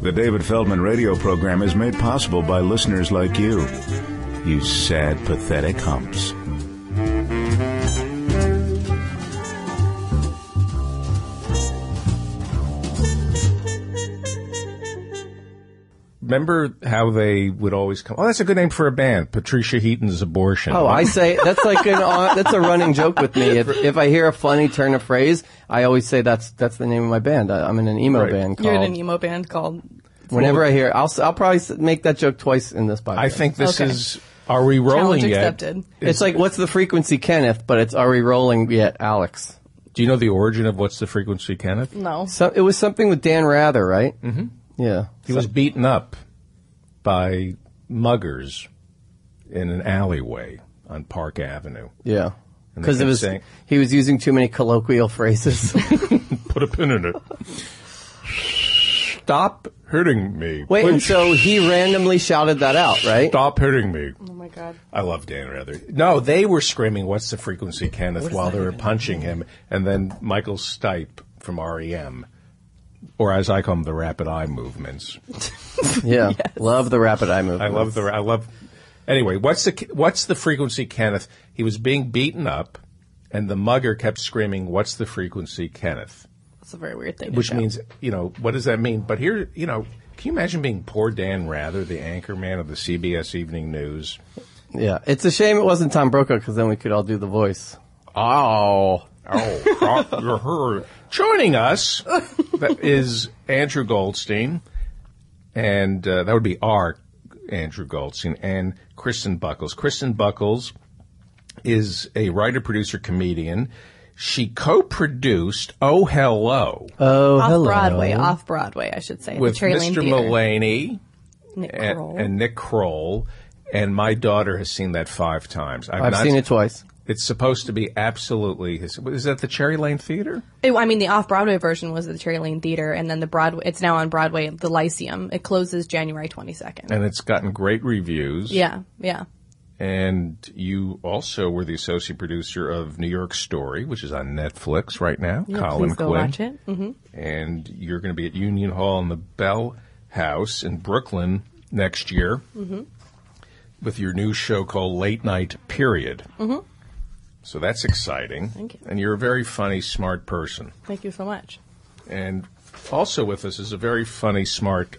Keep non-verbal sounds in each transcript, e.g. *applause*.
The David Feldman radio program is made possible by listeners like you. You sad, pathetic humps. Remember how they would always come? Oh, that's a good name for a band. Patricia Heaton's Abortion. Oh, I say that's like an uh, that's a running joke with me. If, if I hear a funny turn of phrase, I always say that's that's the name of my band. I, I'm in an emo Right. band called. You're in an emo band called. Whenever I hear, I'll s- I'll probably make that joke twice in this podcast. I think this Okay. is. Are we rolling Challenge yet? accepted. it's like what's the frequency, Kenneth? But it's are we rolling yet, Alex? Do you know the origin of what's the frequency, Kenneth? No. So it was something with Dan Rather, right? Mm-hmm. Yeah. He was beaten up by muggers in an alleyway on Park Avenue. Yeah. Because it was saying- he was using too many colloquial phrases. *laughs* *laughs* Put a pin in it. Stop hurting me. Wait, and so he randomly shouted that out, right? Stop hurting me. Oh my god. I love Dan Rather. No, they were screaming, "What's the frequency, Kenneth?" while they were punching him, and then Michael Stipe from REM, or as I call them, the Rapid Eye Movements. *laughs* Yeah. Love the rapid eye movement. I love the. I love. Anyway, what's the what's the frequency, Kenneth? He was being beaten up, and the mugger kept screaming, "What's the frequency, Kenneth?" That's a very weird thing. Which shout. means, you know, what does that mean? But here, you know, can you imagine being poor Dan Rather, the anchor man of the CBS Evening News? Yeah. It's a shame it wasn't Tom Brokaw because then we could all do the voice. Oh, oh, you're her. Joining us is Andrew Goldstein, and uh, that would be our Andrew Goldstein and Kristen Buckels. Kristen Buckels is a writer, producer, comedian. She co-produced "Oh Hello" Oh, off hello. Broadway, off Broadway, I should say. with the Cherry Lane Mr. Theater. Mulaney Nick and, Kroll. and Nick Kroll, and my daughter has seen that five times. I've not- seen it twice. It's supposed to be absolutely. his- Is that the Cherry Lane Theater? It- I mean, the off Broadway version was at the Cherry Lane Theater, and then the Broadway. It's now on Broadway, the Lyceum. It closes January twenty second. And it's gotten great reviews. Yeah, yeah. And you also were the associate producer of New York Story, which is on Netflix right now. yeah Colin please go Quinn. watch it. hmm And you're going to be at Union Hall in the Bell House in Brooklyn next year Mm-hmm. with your new show called Late Night Period. Mm-hmm. So that's exciting. Thank you. And you're a very funny, smart person. Thank you so much. And also with us is a very funny, smart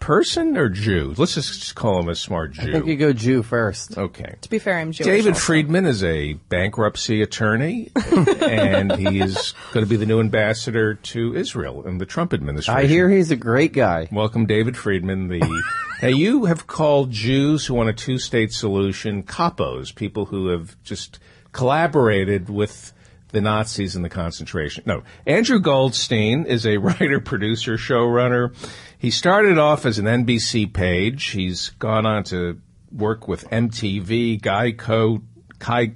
person or Jew. Let's just call him a smart Jew. I think you go Jew first. okay. To be fair, I'm Jewish. David also. Friedman is a bankruptcy attorney, *laughs* and he is going to be the new ambassador to Israel in the Trump administration. I hear he's a great guy. Welcome, David Friedman. The *laughs* hey, you have called Jews who want a two-state solution kapos, people who have just collaborated with the Nazis in the concentration. No, Andrew Goldstein is a *laughs* writer, producer, showrunner. He started off as an NBC page. He's gone on to work with MTV, Geico, Guy,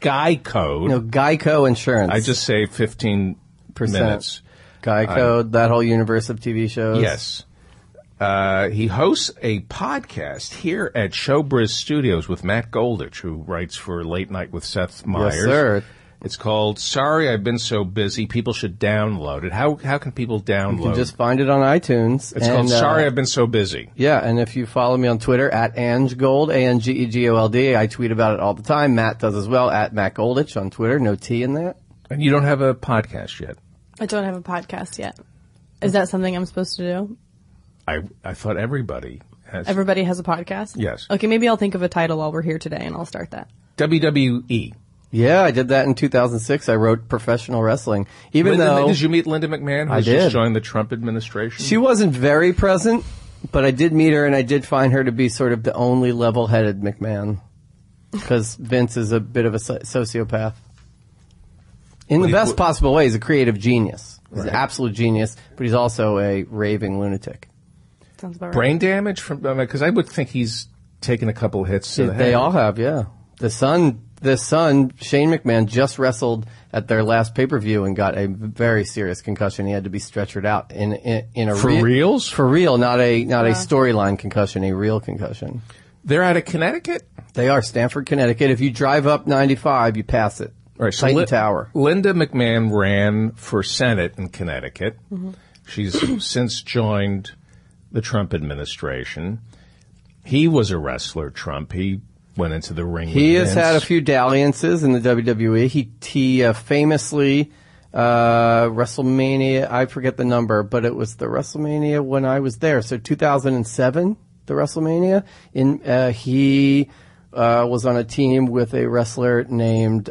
Geico. No, Geico Insurance. I just saved 15 Percent. minutes. Geico, that whole universe of TV shows. Yes. Uh, he hosts a podcast here at Showbiz Studios with Matt Goldich, who writes for Late Night with Seth Meyers. Yes, sir. It's called "Sorry I've Been So Busy." People should download it. How how can people download? You can just find it on iTunes. it's and, called uh, "Sorry I've Been So Busy." Yeah, and if you follow me on Twitter at AngeGold, A-N-G-E-G-O-L-D, I tweet about it all the time. Matt does as well at Matt Goldich on Twitter. No T in that. And you don't have a podcast yet. I don't have a podcast yet. Is that something I'm supposed to do? I I thought everybody has Everybody has a podcast. Yes. Okay, maybe I'll think of a title while we're here today, and I'll start that. WWE. Yeah, I did that in 2006. I wrote professional wrestling. Even Linda, though did you meet Linda McMahon? Who's I did. just joined the Trump administration. she wasn't very present, but I did meet her and I did find her to be sort of the only level-headed McMahon. Because Vince is a bit of a sociopath. In the best possible way, he's a creative genius. He's an absolute genius, but he's also a raving lunatic. Sounds about right. brain damage from because I would think he's taken a couple hits. to the They head. all have, yeah. The son, the son, Shane McMahon, just wrestled at their last pay per view and got a very serious concussion. He had to be stretchered out in in, in a For rea- reals? for real, not a not a storyline concussion, a real concussion. They're out of Connecticut. They are Stamford, Connecticut. If you drive up 95, you pass it. Right, so Titan Lin- Tower. Linda McMahon ran for Senate in Connecticut, mm-hmm. She's since joined the Trump administration. He was a wrestler, Trump. He went into the ring. He has Vince. had a few dalliances in the WWE. He, he uh, famously uh, WrestleMania. I forget the number, but it was the WrestleMania when I was there. So 2007, the WrestleMania. In uh, he uh, was on a team with a wrestler named.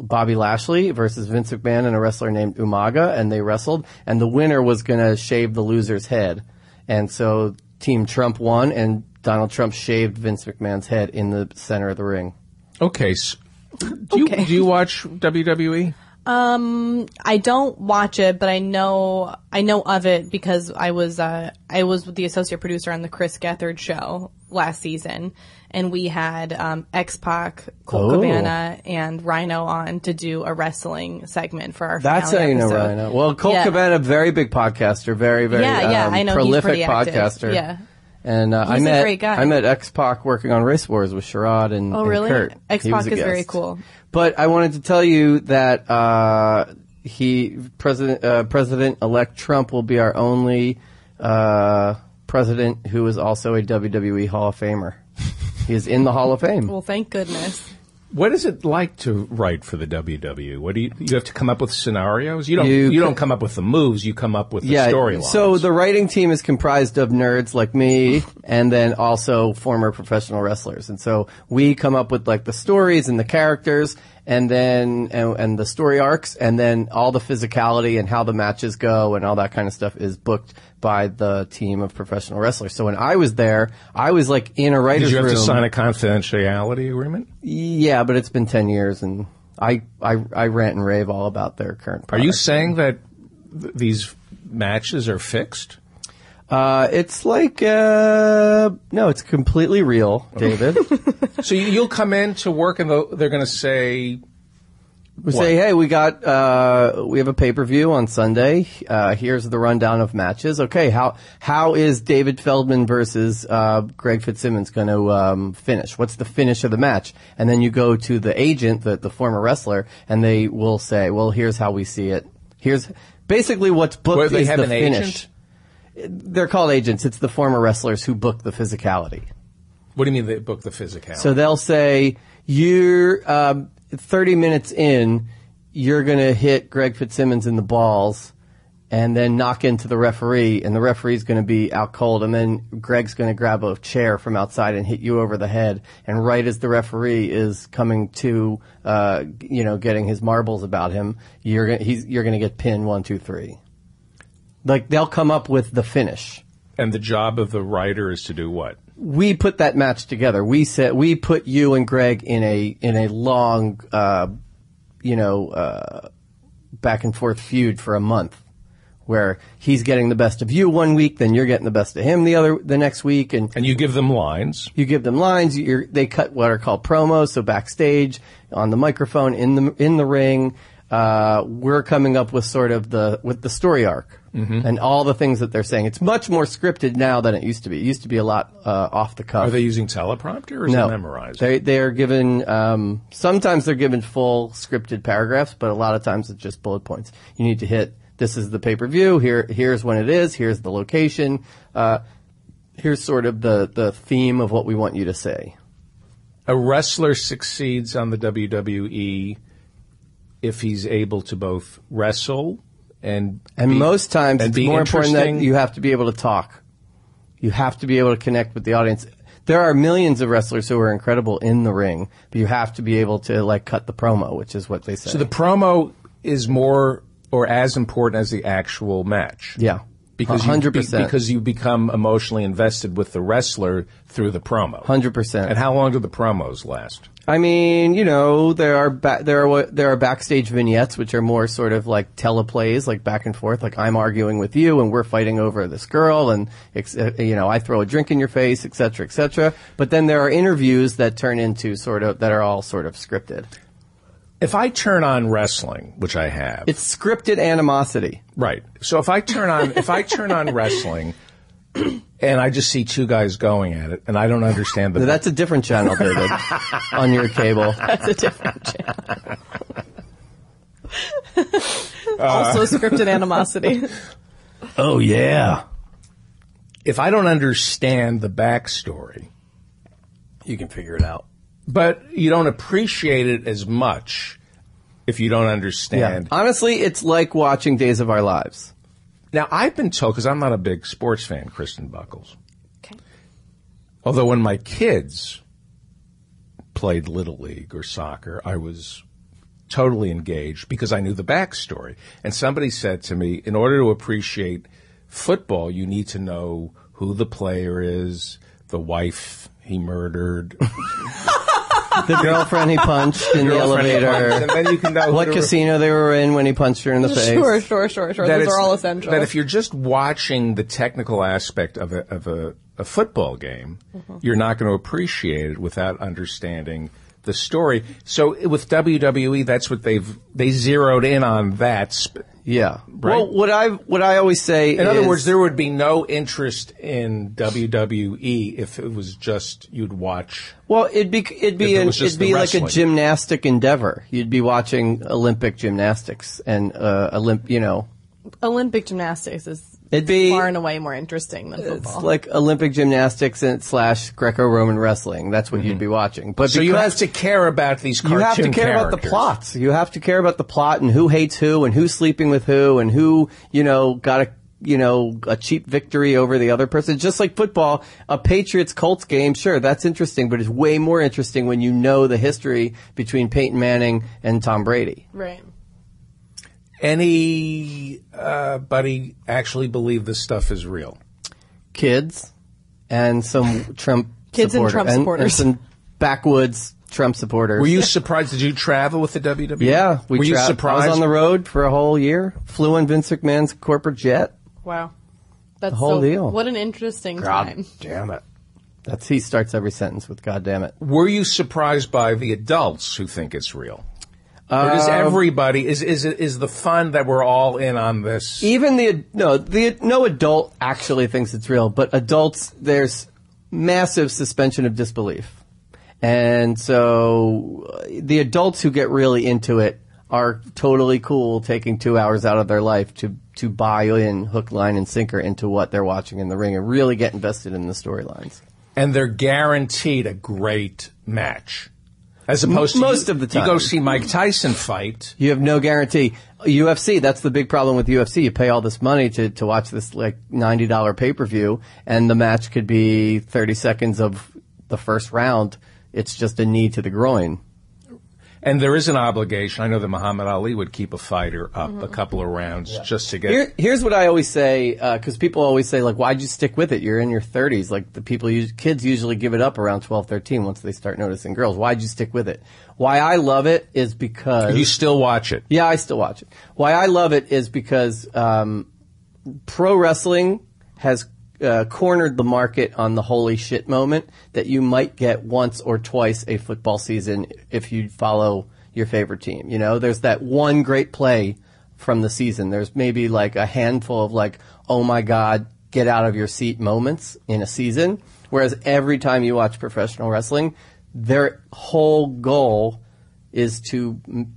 Bobby Lashley versus Vince McMahon and a wrestler named Umaga, and they wrestled, and the winner was going to shave the loser's head. And so Team Trump won, and Donald Trump shaved Vince McMahon's head in the center of the ring. Okay. s do you Okay. do you watch? WWE? I don't watch it, but I know I know of it because I was uh, I was with the associate producer on the Chris Gethard show last season, and we had um, X Pac, Colt Oh. Cabana, and Rhino on to do a wrestling segment for our. That's how you know. Rhino. Well, Colt Yeah. Cabana, very big podcaster, very very Yeah, yeah, um, I know he's prolific active. podcaster. Yeah. And uh, I He's met. I met X Pac working on Race Wars with Sherrod and, Oh, and really? Kurt. X Pac is very cool. But I wanted to tell you that uh, he President uh, President elect Trump will be our only uh, president who is also a WWE Hall of Famer. He is in the Hall of Fame. Well, thank goodness. What is it like to write for the WWE? What do you you have to come up with scenarios? You don't You you, don't come up with the moves. You come up with the storylines. So the writing team is comprised of nerds like me *laughs* and then also former professional wrestlers. And so we come up with like the stories and the characters and then and, and the story arcs and then all the physicality and how the matches go and all that kind of stuff is booked by the team of professional wrestlers. So when I was there, I was like in a writer's room. did you have room. to sign a confidentiality agreement? yeah, but it's been 10 years and I, I, I rant and rave all about their current Are you saying that th- these matches are fixed? Uh, it's like, uh, no, it's completely real, David. *laughs* So you, you'll come in to work and they're going to say, we say, hey, we got, uh, we have a pay-per-view on Sunday. Uh, here's the rundown of matches. Okay, how, how is David Feldman versus, uh, Greg Fitzsimmons going to, um, finish? What's the finish of the match? And then you go to the agent, the, the former wrestler, and they will say, well, here's how we see it. Here's basically what's booked Where they is have the an finish. agent? They're called agents. It's the former wrestlers who book the physicality. what do you mean they book the physicality? So they'll say, you're um, 30 minutes in, you're going to hit Greg Fitzsimmons in the balls and then knock into the referee, and the referee's going to be out cold, and then Greg's going to grab a chair from outside and hit you over the head. And right as the referee is coming to, uh, you know, getting his marbles about him, you're going you're going to get pinned one, two, three. Like they'll come up with the finish. And the job of the writer is to do what? we put that match together. We said we put you and Greg in a in a long, uh, you know, uh, back and forth feud for a month, where he's getting the best of you one week, then you're getting the best of him the other the next week, and And you give them lines. you give them lines. You're, they cut what are called promos, so backstage on the microphone in the in the ring. Uh, we're coming up with sort of the with the story arc and all the things that they're saying. It's much more scripted now than it used to be. It used to be a lot uh, off the cuff. Are they using teleprompter or is no, it memorized? They they are given. Um, sometimes they're given full scripted paragraphs, but a lot of times it's just bullet points. You need to hit. This is the pay per view. Here here's when it is. Here's the location. Uh, here's sort of the the theme of what we want you to say. a wrestler succeeds on the WWE if he's able to both wrestle and And be- most times, and it's more important that you have to be able to talk. You have to be able to connect with the audience. There are millions of wrestlers who are incredible in the ring, but you have to be able to like cut the promo, which is what they say. So the promo is more or as important as the actual match. yeah, Because you, hundred be- percent, because you become emotionally invested with the wrestler through the promo. hundred percent. And how long do the promos last? I mean, you know, there are ba- there are there are backstage vignettes which are more sort of like teleplays, like back and forth. Like I'm arguing with you, and we're fighting over this girl, and uh, you know, I throw a drink in your face, et cetera, et cetera. But then there are interviews that turn into sort of that are all sort of scripted. If I turn on wrestling, which I have, It's scripted animosity. Right. So if I turn on if I turn on *laughs* wrestling and I just see two guys going at it and I don't understand the That's a different channel, David, *laughs* on your cable. *laughs* That's a different channel. Uh, also scripted animosity. *laughs* Oh yeah. If I don't understand the backstory, You can figure it out. but you don't appreciate it as much if you don't understand. Honestly, it's like watching Days of Our Lives. Now, I've been told, because I'm not a big sports fan, Kristen Buckels, Okay. although when my kids played Little League or soccer, I was totally engaged because I knew the backstory. And somebody said to me, in order to appreciate football, you need to know who the player is, the wife he murdered, The girlfriend he punched in the girlfriend he elevator. and then you can know what who to- casino they were in when he punched her in the face. Sure, sure, sure, sure. that Those it's- are all essential. That if you're just watching the technical aspect of a, of a, a football game, Mm-hmm. you're not going to appreciate it without understanding the story. So with WWE, that's what they've they zeroed in on that. sp- Yeah. Right. Well, what I what I always say In other words, there would be no interest in WWE if it was just you'd watch. well, it'd be it'd be it an, it'd be the like a gymnastic endeavor. You'd be watching Olympic gymnastics and uh, Olymp, you know, Olympic gymnastics is It'd be- far and away more interesting than football. it's like Olympic gymnastics and slash Greco-Roman wrestling. That's what you'd be watching. But Mm-hmm. So you have to care about these cartoon you have to care about the plots. You have to care about the plot and who hates who and who's sleeping with who and who, you know, got a, you know, a cheap victory over the other person. Just like football, a Patriots Colts game, sure, that's interesting, but it's way more interesting when you know the history between Peyton Manning and Tom Brady. right. Any uh, buddy actually believe this stuff is real? Kids and some Trump Kids and supporter- Trump and supporters. some backwoods Trump supporters. Were you surprised? Did you travel with the WWE? Yeah, we Were you tra- surprised? I was on the road for a whole year. Flew in Vince McMahon's corporate jet. Wow. That's the whole so, deal. What an interesting time. Damn it. That's he starts every sentence with "God damn it." Were you surprised by the adults who think it's real? Or does Um, everybody is is is the fun that we're all in on this? Even the no, the no adult actually thinks it's real, but adults there's massive suspension of disbelief, and so uh, the adults who get really into it are totally cool taking two hours out of their life to to buy in hook, line, and sinker into what they're watching in the ring and really get invested in the storylines. and they're guaranteed a great match. As opposed to most you, of the time, you go see Mike Tyson fight. You have no guarantee. UFC, that's the big problem with UFC. You pay all this money to, to watch this like $90 pay per view, and the match could be 30 seconds of the first round. It's just a knee to the groin. And there is an obligation. I know that Muhammad Ali would keep a fighter up a couple of rounds just to get. Here, here's what I always say, because people always say, like, why'd you stick with it? You're in your 30s. Like, the people, us- kids usually give it up around 12, 13 once they start noticing girls. Why'd you stick with it? Why I love it is because. you still watch it. Yeah, I still watch it. Why I love it is because um, pro wrestling has uh, cornered the market on the holy shit moment that you might get once or twice a football season if you follow your favorite team. You know, there's that one great play from the season. There's maybe like a handful of like, oh my god, get out of your seat moments in a season. Whereas every time you watch professional wrestling, their whole goal is to m-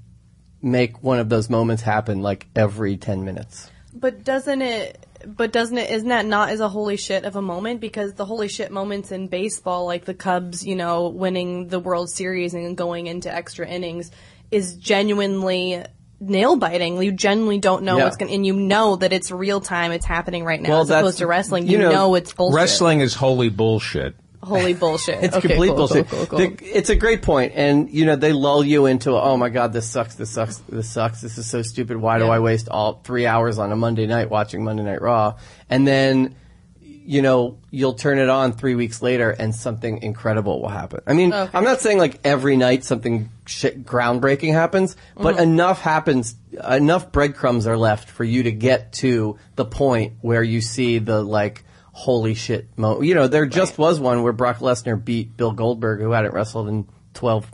make one of those moments happen like every 10 minutes. But doesn't it? But doesn't it? Isn't that not as a holy shit of a moment? Because the holy shit moments in baseball, like the Cubs, you know, winning the World Series and going into extra innings, is genuinely nail biting. You genuinely don't know Yeah. what's going, to and you know that it's real time. It's happening right now, Well, as opposed to wrestling. you You, know, know, it's bullshit. Wrestling is holy bullshit. Holy bullshit. It's Okay, complete cool, bullshit. cool, cool. The- it's a great point, and you know they lull you into, oh my god, this sucks, this sucks, this sucks, this is so stupid. Why do I waste all three hours on a Monday night watching Monday Night Raw? And then, you know, you'll turn it on three weeks later, and something incredible will happen. I mean, Okay. I'm not saying like every night something shit groundbreaking happens, but Mm-hmm. enough happens, enough breadcrumbs are left for you to get to the point where you see the like holy shit moment. You know, there just was one where Brock Lesnar beat Bill Goldberg, who hadn't wrestled in 12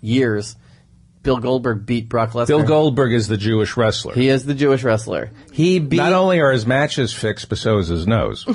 years. Bill Goldberg beat Brock Lesnar. Bill Goldberg is the Jewish wrestler. He is the Jewish wrestler. He beat Not only are his matches fixed, but so is his nose.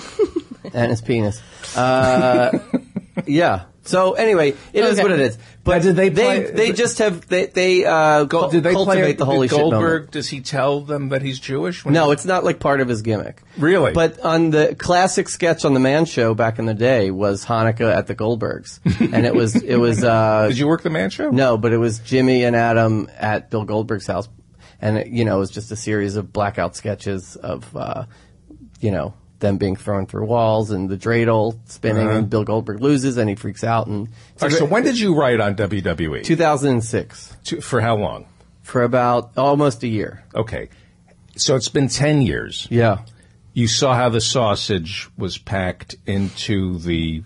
*laughs* and his penis. Uh, *laughs* yeah, So anyway, it is Okay. what it is. But Now, did they play- they, they just have they they uh, Go- did they cultivate play the holy did shit moment. Goldberg? Does he tell them that he's Jewish? when No, he- it's not like part of his gimmick. Really? But on the classic sketch on the Man Show back in the day was Hanukkah at the Goldbergs, *laughs* and it was it was uh, Did you work the man show? no, but it was Jimmy and Adam at Bill Goldberg's house, and it, you know it was just a series of blackout sketches of uh, you know them being thrown through walls and the dreidel spinning, Uh-huh. and Bill Goldberg loses and he freaks out. And All right, so when did you write on WWE? 2006 To- for how long? for about almost a year. Okay, so it's been ten years. Yeah. You saw how the sausage was packed into the.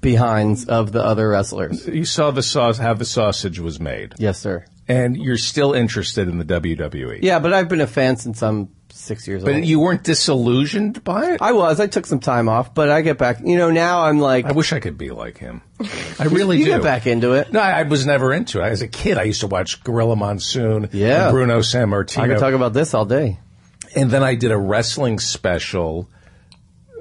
Behinds of the other wrestlers. You saw the sauce how the sausage was made, Yes, sir. and you're still interested in the WWE. Yeah, but I've been a fan since I'm six years But old. you weren't disillusioned by it. I was. I took some time off, but I get back. You know, now I'm like, I wish I could be like him. I *laughs* really you do. get back into it. No, I I was never into it. As a kid, I used to watch Gorilla Monsoon, Yeah. and Bruno Sammartino, I could talk about this all day. and then I did a wrestling special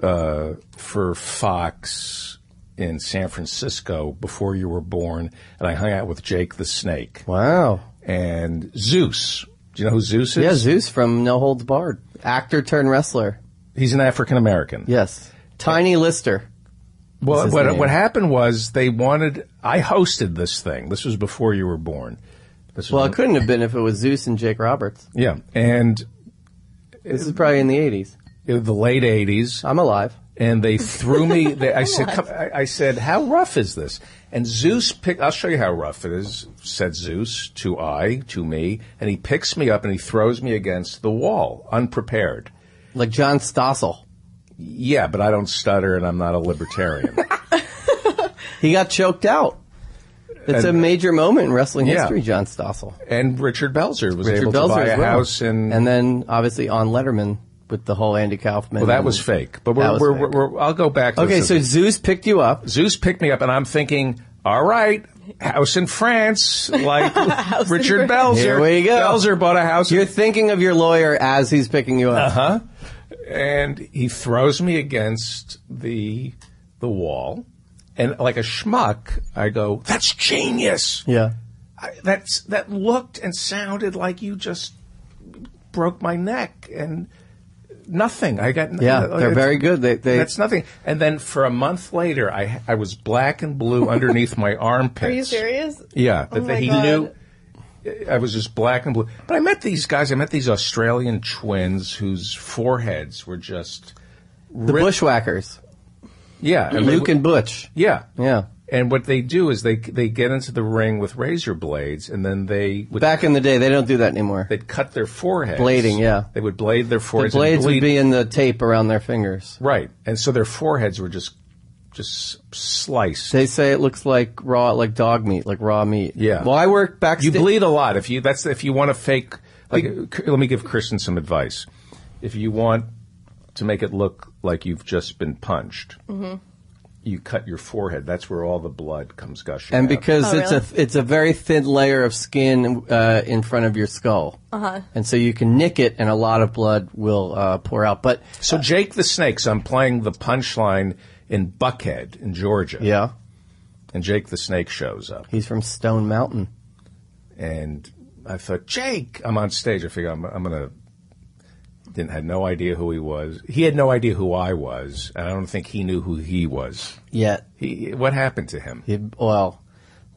uh, for Fox in San Francisco before you were born, and I hung out with Jake the Snake Wow. and Zeus. Do you know who Zeus is? Yeah, Zeus from No Holds Barred, actor turned wrestler. He's an African American. Yes, Tiny Lister. Well, what, name. what happened was they wanted. I hosted this thing. This was before you were born. This Well, it couldn't have been if it was Zeus and Jake Roberts. yeah, and This is probably in the '80s. the late '80s. I'm alive. And they threw me. *laughs* They, I said, come, I, I said, how rough is this? And Zeus picked. I'll show you how rough it is. Said Zeus to I to me, and he picks me up and he throws me against the wall, unprepared. Like John Stossel. Yeah, but I don't stutter, and I'm not a libertarian. *laughs* *laughs* He got choked out. It's a major moment in wrestling Yeah. history, John Stossel. and Richard Belzer was Richard able Belzer to buy a well. house in. and then obviously on Letterman with the whole Andy Kaufman. well, that was fake. But we're, we're, fake. We're, I'll go back. to Okay, so Zeus picked you up. Zeus picked me up, and I'm thinking, all right, house in France, like *laughs* Richard. Belzer. Here we go. Belzer bought a house. You're thinking of your lawyer as he's picking you up. Uh-huh. and he throws me against the the wall, and like a schmuck, I go, "That's genius." Yeah. I, that's that looked and sounded like you just broke my neck and nothing. I got Yeah, uh, they're very good. They, they That's nothing. And then for a month later, I I was black and blue *laughs* underneath my armpits. Are you serious? Yeah, Oh that my he God. knew. I was just black and blue. But I met these guys. I met these Australian twins whose foreheads were just the Bushwhackers, yeah, and Luke would- and Butch. yeah, Yeah. And what they do is they they get into the ring with razor blades, and then they would Back in the day, they don't do that anymore. they'd cut their foreheads. Blading, yeah. They would blade their foreheads. and blades would be in the tape around their fingers. right, and so their foreheads were just just sliced. They say it looks like raw, like dog meat, like raw meat. Yeah. Well, I work backstage. You bleed a lot if you. That's if you want to fake. Like, c- let me give Kristen some advice. If you want to make it look like you've just been punched, mm-hmm. You cut your forehead. That's where all the blood comes gushing. and out. because Oh, it's really? a it's a very thin layer of skin uh, in front of your skull, uh-huh. and so you can nick it, and a lot of blood will uh, pour out. But so Jake the Snakes, I'm playing the punchline in Buckhead in Georgia, yeah, and Jake the Snake shows up, he's from Stone Mountain. and I thought Jake. I'm on stage. I figure I'm, I'm gonna. Didn't had no idea who he was. He had no idea who I was, and I don't think he knew who he was. Yet He, what happened to him? he well,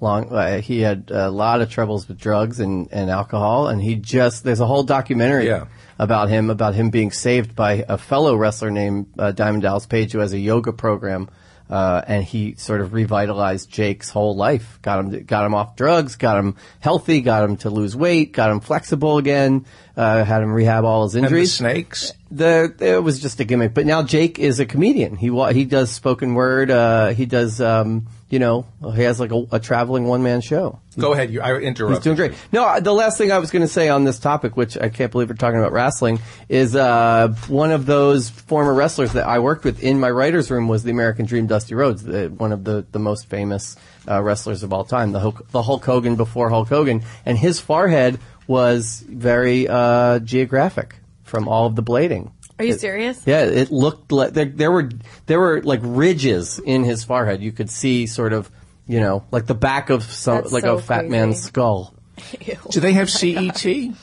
long uh, he had a lot of troubles with drugs and, and alcohol, and he just there's a whole documentary Yeah. about him about him being saved by a fellow wrestler named uh, Diamond Dallas Page who has a yoga program. Uh, and he sort of revitalized Jake's whole life. Got him, to, got him off drugs, got him healthy, got him to lose weight, got him flexible again, uh, had him rehab all his And the injuries snakes? the it was just a gimmick. But now Jake is a comedian. He he does spoken word. Uh, he does um, you know he has like a, a traveling one man show. Go ahead. You, I interrupted. He's doing great. No, uh, the last thing I was going to say on this topic, which I can't believe we're talking about wrestling, is uh, one of those former wrestlers that I worked with in my writers' room was the American Dream, Dusty Rhodes, the, one of the the most famous uh, wrestlers of all time, the Hulk, the Hulk Hogan before Hulk Hogan, and his forehead was very uh, geographic from all of the blading. Are you serious? Yeah, it looked like there, there were there were like ridges in his forehead. You could see sort of, you know, like the back of some That's like so a fat crazy. man's skull. Ew. Do they have *laughs* E CET?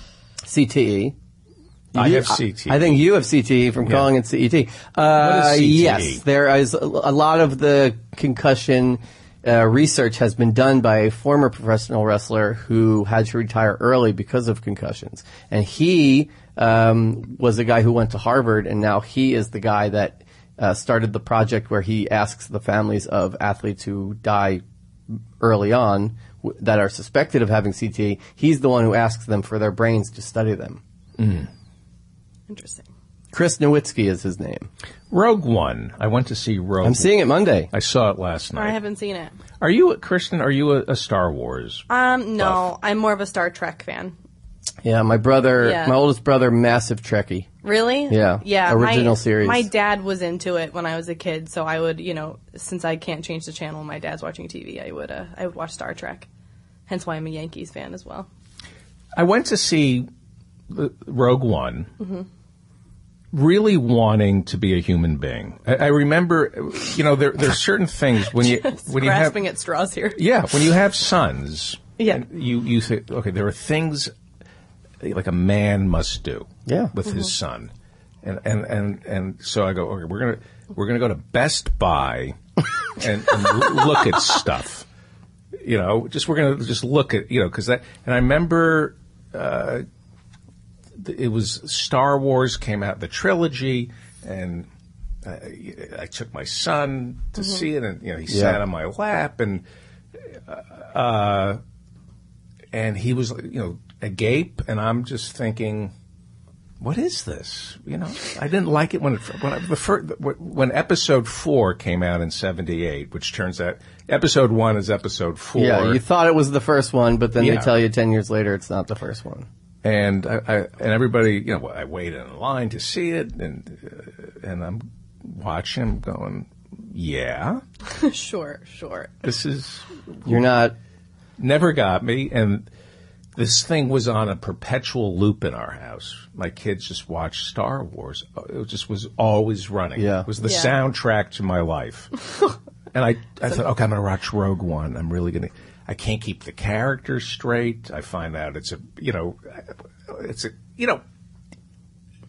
CTE. I You- have CTE. I think you have CTE from calling it CET. Uh, What is CTE? Yes, there is a, a lot of the concussion uh, research has been done by a former professional wrestler who had to retire early because of concussions, and he um, was a guy who went to Harvard, and now he is the guy that uh, started the project where he asks the families of athletes who die early on w- that are suspected of having CTE. He's the one who asks them for their brains to study them. Interesting. Chris Nowinski is his name. Rogue One. I went to see Rogue. I'm seeing it Monday. I saw it last night. I haven't seen it. Are you, Kristen? Are you a, a Star Wars? Um, no, I'm more of a Star Trek fan. Yeah, my brother, Yeah. my oldest brother, massive Trekkie. Really? Yeah. Yeah. Original my, series. My dad was into it when I was a kid, so I would, you know, since I can't change the channel, when my dad's watching TV. I would, uh, I would watch Star Trek. Hence why I'm a Yankees fan as well. I went to see the- Rogue One, Mm-hmm. really wanting to be a human being. I, I remember, you know, there there's certain *laughs* things when you when you have Grasping at straws here. yeah when you have sons. Yeah. and you you say okay, there are things like a man must do. Yeah. with his son, and and and and so I go okay, we're gonna we're gonna go to Best Buy *laughs* and, and look at stuff. You know, just we're gonna just look at you know because that and I remember uh, it was Star Wars came out the trilogy and. Uh, I took my son to see it, and you know he Yeah. sat on my lap, and uh, and he was you know agape, and I'm just thinking, what is this? You know, I didn't like it when it, when I, the first, when episode four came out in '78, which turns out episode one is episode four. Yeah, you thought it was the first one, but then Yeah. they tell you 10 years later it's not the first one. and I, I and everybody, you know, I waited in line to see it, and uh, and I'm watching, I'm going, yeah, *laughs* sure, sure. this is You're not, never got me and this thing was on a perpetual loop in our house. My kids just watched star wars. It just was always running. Yeah. it was the Yeah. soundtrack to my life. *laughs* And i i thought okay i'm gonna watch rogue one. I'm really gonna i can't keep the characters straight. I find out it's a you know it's a you know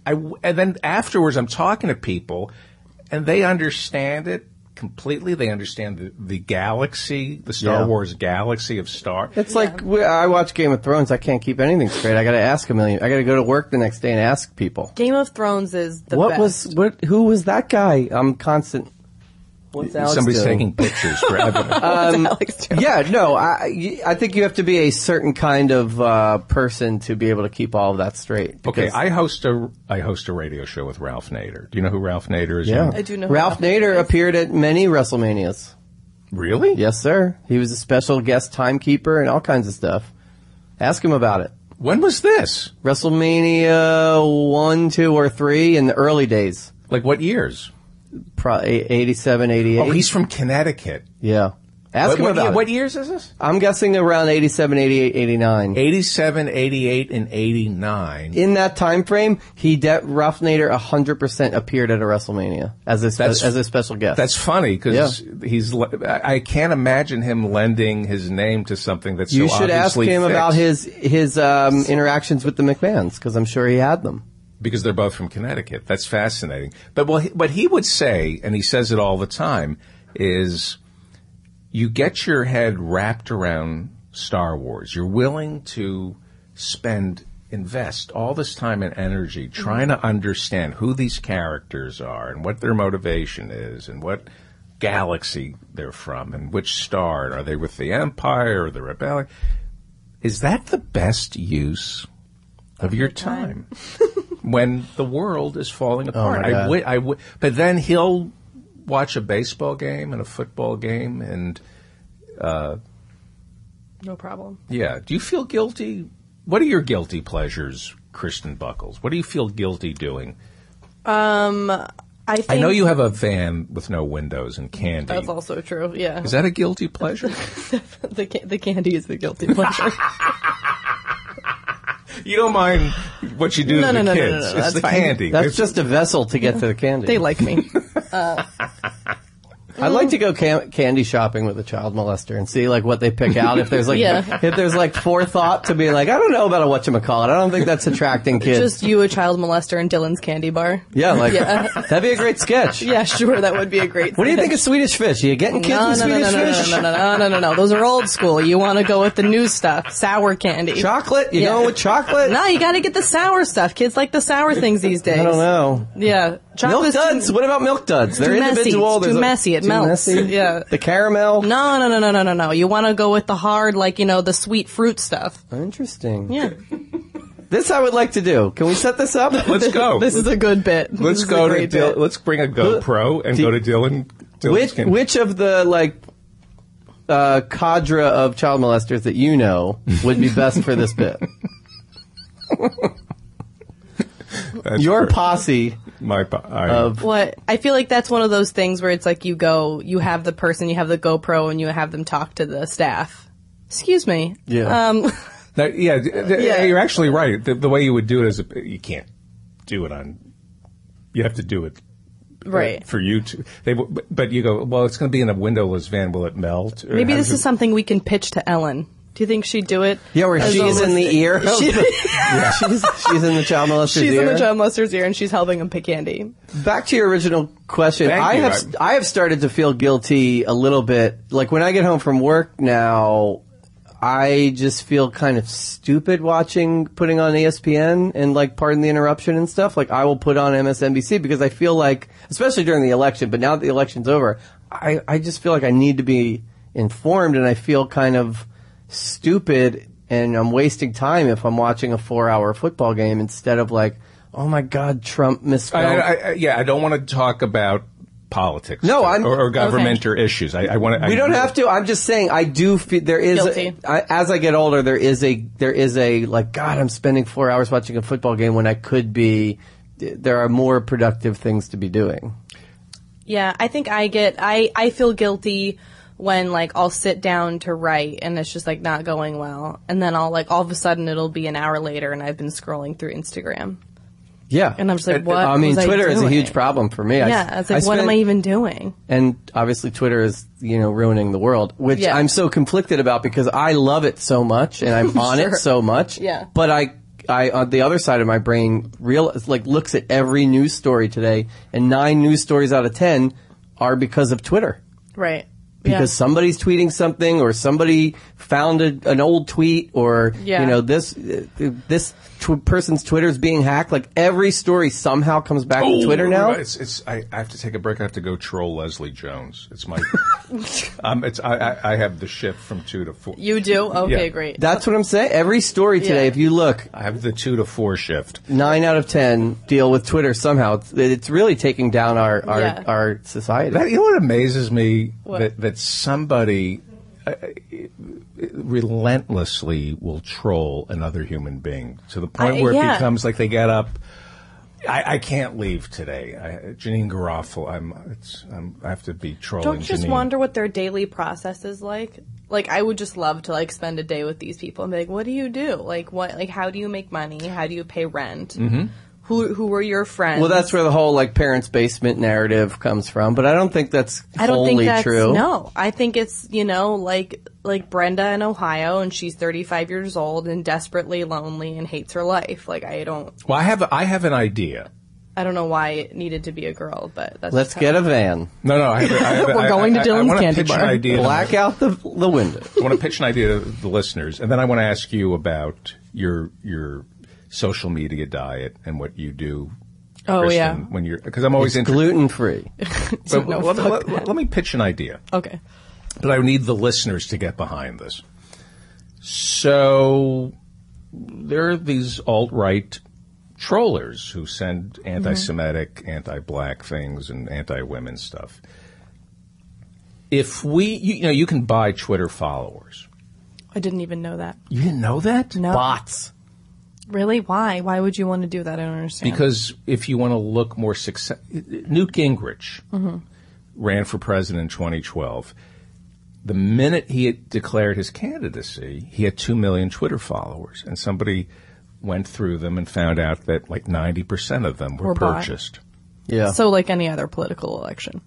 I, and then afterwards, I'm talking to people, and they understand it completely. They understand the, the galaxy, the Star Yeah. Wars galaxy of Star. it's like we- I watch Game of Thrones. I can't keep anything straight. I got to ask a million. I got to go to work the next day and ask people. Game of Thrones is the what best. was, what, who was that guy? I'm constant. What's Alex Somebody's doing? taking pictures for evidence. *laughs* Alex doing? Yeah, no, I, I think you have to be a certain kind of uh, person to be able to keep all of that straight. okay, I host a I host a radio show with Ralph Nader. Do you know who Ralph Nader is? yeah, I do know Ralph Ralph Nader Nader is. appeared at many WrestleManias. Really? Yes, sir. He was a special guest timekeeper and all kinds of stuff. Ask him about it. When was this? WrestleMania one, two, or three in the early days, Like what years? Pro- a- 87, 88. Oh, he's from Connecticut. yeah. Ask What, him what, about what years is this? I'm guessing around 87, 88, 89. 87, 88, and 89. in that time frame, he de- Ralph Nader 100% appeared at a WrestleMania as a spe- as a special guest. That's funny because he's. I I can't imagine him lending his name to something that's you so should ask him fixed, about his his um, interactions with the McMahons because I'm sure he had them. Because they're both from Connecticut. That's fascinating. But what he, what he would say, and he says it all the time, is you get your head wrapped around Star Wars. You're willing to spend invest all this time and energy trying to understand who these characters are and what their motivation is and what galaxy they're from and which star are they with the empire or the rebellion is that the best use of your time *laughs* when the world is falling apart my I God. wi- I wi- but then he'll watch a baseball game and a football game and No problem. yeah. Do you feel guilty? What are your guilty pleasures, Kristen Buckels? What do you feel guilty doing? Um, I think I know you have a van with no windows and candy. That's also true. Yeah, Is that a guilty pleasure? *laughs* the the candy is the guilty pleasure. *laughs* You don't mind what you do No, to no, the no, no, kids. no, no, it's that's the fine. candy. That's It's- just a vessel to get to the candy. They like me. *laughs* I'd like to go cam- candy shopping with a child molester and see like what they pick out. If there's like *laughs* Yeah. if there's like forethought to be like, I don't know about a whatchamacallit. I don't think that's attracting kids. Just you, a child molester, and Dylan's candy bar. yeah, like Yeah. that'd be a great sketch. *laughs* Yeah, sure, that would be a great. What do you think of Swedish fish? Are you getting kids No, no, no, Swedish no, no, fish? no, no, no, no, no, no. Those are old school. You want to go with the new stuff, sour candy. Chocolate? You Yeah. going with chocolate? No, you got to get the sour stuff. Kids like the sour things these days. *laughs* I don't know. Yeah, Milk chocolate's duds. Too, What about milk duds? They're too messy. individual. It's There's too a- messy. It too melts. messy? Yeah. The caramel. no, no, no, no, no, no, no. You want to go with the hard, like you know, the sweet fruit stuff. Interesting. Yeah, This I would like to do. Can we set this up? Let's go. *laughs* this is a good bit. This let's is go a to great Dil- bit. let's bring a GoPro and Do- go to Dylan. Dylan's Which candy. which of the like uh, cadre of child molesters that you know would be best for this bit? *laughs* That's Your great. posse my po- I, of What I feel like that's one of those things where it's like you go, you have the person, you have the GoPro, and you have them talk to the staff. Excuse me. Yeah. Um, *laughs* That- yeah, d- d- Yeah. you're actually right. The, the way you would do it is a, you can't do it on. You have to do it uh, right. for you to. They, but- but you go well. It's going to be in a windowless van. Will it melt? Maybe this does is it- something we can pitch to Ellen. Do you think she'd do it? yeah, where she's almost- in the ear. *laughs* She- *laughs* yeah, she's she's in the child molester's She's ear. in the child molester's ear and she's helping him pick candy. Back to your original question. Thank I you. have I have started to feel guilty a little bit. Like when I get home from work now, I just feel kind of stupid watching putting on ESPN and like pardon the interruption and stuff. Like I will put on MSNBC because I feel like, especially during the election, but now that the election's over, I I just feel like I need to be informed, and I feel kind of stupid and I'm wasting time if I'm watching a four hour football game instead of like, oh my God, Trump misspelled. I, I, I, yeah, I don't want to talk about politics. No, I'm- or, or government or issues. I, I want to. we don't have to. I'm just saying. I do feel there is. Guilty. As I get older, there is a there is a like God. I'm spending four hours watching a football game when I could be. There are more productive things to be doing. Yeah, I think I get I I feel guilty when like I'll sit down to write and it's just like not going well, and then I'll like all of a sudden it'll be an hour later and I've been scrolling through Instagram. Yeah, And I'm just like, what I mean, was I Twitter is a huge problem for me. I- yeah, it's like I what am I even doing? And obviously, Twitter is you know ruining the world, which Yeah. I'm so conflicted about because I love it so much and I'm *laughs* on it so much. Yeah. But I, I on the other side of my brain, real like looks at every news story today, and nine news stories out of ten are because of Twitter. Right. Because somebody's tweeting something or somebody found a, an old tweet or Yeah. you know this this tw- person's Twitter is being hacked. Like every story somehow comes back to Twitter now. It's, it's, I, I have to take a break. I have to go troll Leslie Jones. It's my. *laughs* um, it's, I, I, I have the shift from two to four. you do okay, Yeah. great. That's what I'm saying. Every story today, Yeah. if you look, I have the two to four shift. nine out of ten deal with Twitter somehow. It's, it's really taking down our our, Yeah. our society. That, you know what amazes me What? that that somebody relentlessly will troll another human being to the point I- where it becomes like they get up. I, I can't leave today. I, Janeane Garofalo. I'm. It's. I'm, I have to be trolling. Don't you just Janeane. wonder what their daily process is like? Like I would just love to like spend a day with these people and be like, what do you do? Like what? Like how do you make money? How do you pay rent? Mm-hmm. Who who are your friends? well, that's where the whole like parents' basement narrative comes from, but I don't think that's I don't wholly think that's true. no. I think it's you know like like Brenda in Ohio and she's 35 years old and desperately lonely and hates her life. Like I don't Well, I have. I have an idea. I don't know why it needed to be a girl, but that's Let's get a van, No, no. I have, I have, *laughs* We're I- going to I- I Dylan's wanna Candy pitch Bar. An idea black out the the window. I want to pitch an idea to the listeners, and then I want to ask you about your your social media diet and what you do. Oh, Kristen, yeah. when you're because I'm always interested. gluten free. *laughs* But No, let, fuck let- let me pitch an idea, Okay. but I need the listeners to get behind this. So there are these alt right trollers who send anti-Semitic, mm-hmm. anti-black things and anti-women stuff. If we, you, you know, you can buy Twitter followers. I didn't even know that. You didn't know that? No. Bots. Really? Why? Why would you want to do that? I don't understand. Because if you want to look more success, Newt Gingrich mm-hmm. ran for president in 2012. The minute he had declared his candidacy, he had two million Twitter followers, and somebody went through them and found out that like 90% of them were, Were bought. purchased. Yeah. So like any other political election.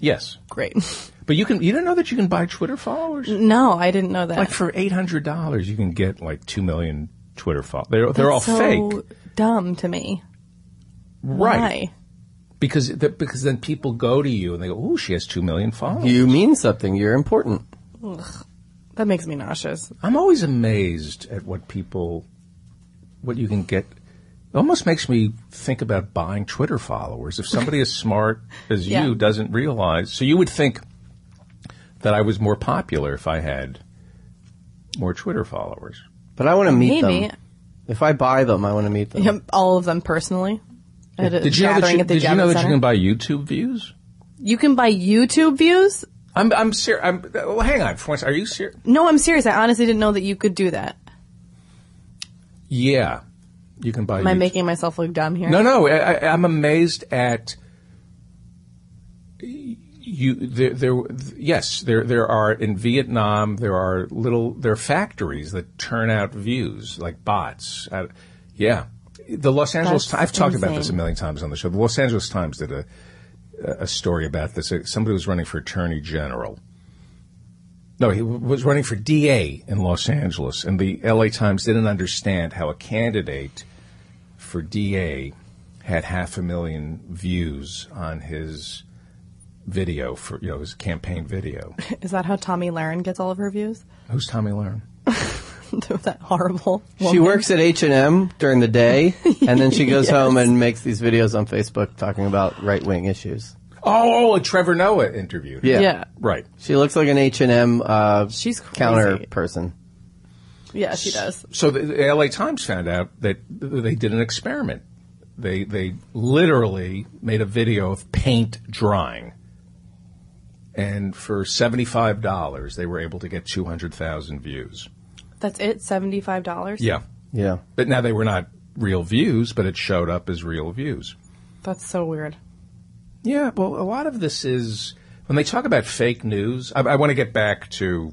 Yes. Great. *laughs* But you can you don't know that you can buy Twitter followers? no, I didn't know that. Like for $800 you can get like 2 million Twitter followers. They're they're all so fake. Dumb to me. Right. Why? Because the, because then people go to you and they go, "Oh, she has 2 million followers." you mean something. You're important. That makes me nauseous. I'm always amazed at what people, what you can get. It almost makes me think about buying Twitter followers. If somebody as smart as *laughs* Yeah. you doesn't realize, so you would think that I was more popular if I had more Twitter followers. But I want to meet Maybe. them. If I buy them, I want to meet them. Yeah, all of them personally. At a Did you know that gathering you, at the did you know that you Center. can buy YouTube views? You can buy YouTube views? I'm I'm serious. I'm well, hang on. For once, are you serious? No, I'm serious. I honestly didn't know that you could do that. Yeah, you can buy. Am I YouTube. making myself look dumb here? No, no, I, I- I'm amazed at you. There, there, yes, there, there are in Vietnam. There are little, there are factories that turn out views like bots. Uh, yeah, the Los Angeles. That's I've talked about this a million times on the show. The Los Angeles Times did a a story about this. Somebody was running for attorney general. No, he was running for DA in Los Angeles, and the LA Times didn't understand how a candidate for DA had half a million views on his video for you know his campaign video. *laughs* Is that how Tomi Lahren gets all of her views? Who's Tomi Lahren? *laughs* that horrible. She works at H and M during the day, *laughs* and then she goes home and makes these videos on Facebook talking about right wing issues. Oh, oh, a Trevor Noah interview. Yeah. Yeah. right. She looks like an H and M uh, She's crazy. counter person. Yeah, she does. So the, the LA Times found out that they did an experiment. They they literally made a video of paint drying, and for seventy five dollars, they were able to get two hundred thousand views. That's it. Seventy-five dollars. Yeah, Yeah. but now they were not real views, but it showed up as real views. That's so weird. Yeah, well, a lot of this is when they talk about fake news. I, I want to get back to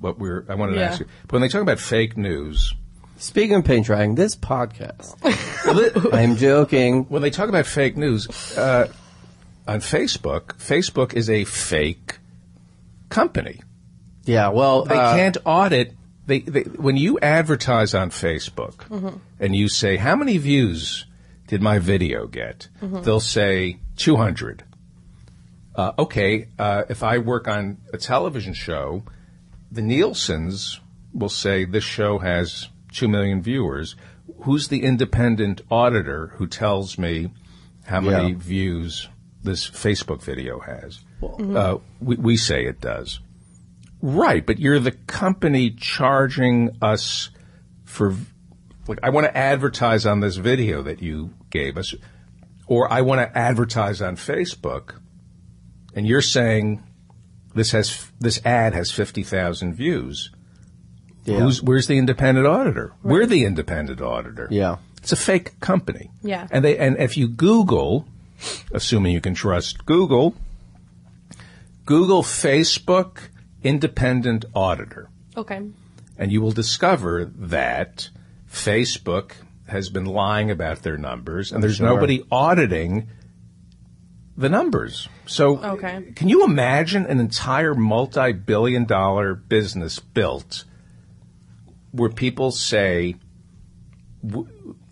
what we're. I wanted to ask you, but when they talk about fake news, Speaking of paint drying, this podcast. *laughs* I'm joking. when they talk about fake news uh, on Facebook, Facebook is a fake company. Yeah. Well, They uh, can't audit. They, they when you advertise on Facebook and you say how many views did my video get, they'll say two hundred. Uh, okay, uh, if I work on a television show, the Nielsen's will say this show has two million viewers. Who's the independent auditor who tells me how many Yeah. views this Facebook video has? Uh, we, we say it does. Right, but you're the company charging us for. Like, I want to advertise on this video that you gave us, or I want to advertise on Facebook, and you're saying this has this ad has fifty thousand views. Yeah. Who's where's the independent auditor? We're the independent auditor. Yeah. It's a fake company. Yeah. And they and if you Google, assuming you can trust Google, Google Facebook independent auditor, Okay. and you will discover that Facebook has been lying about their numbers, and there's Sure. nobody auditing the numbers. So, Okay. can you imagine an entire multi-billion-dollar business built where people say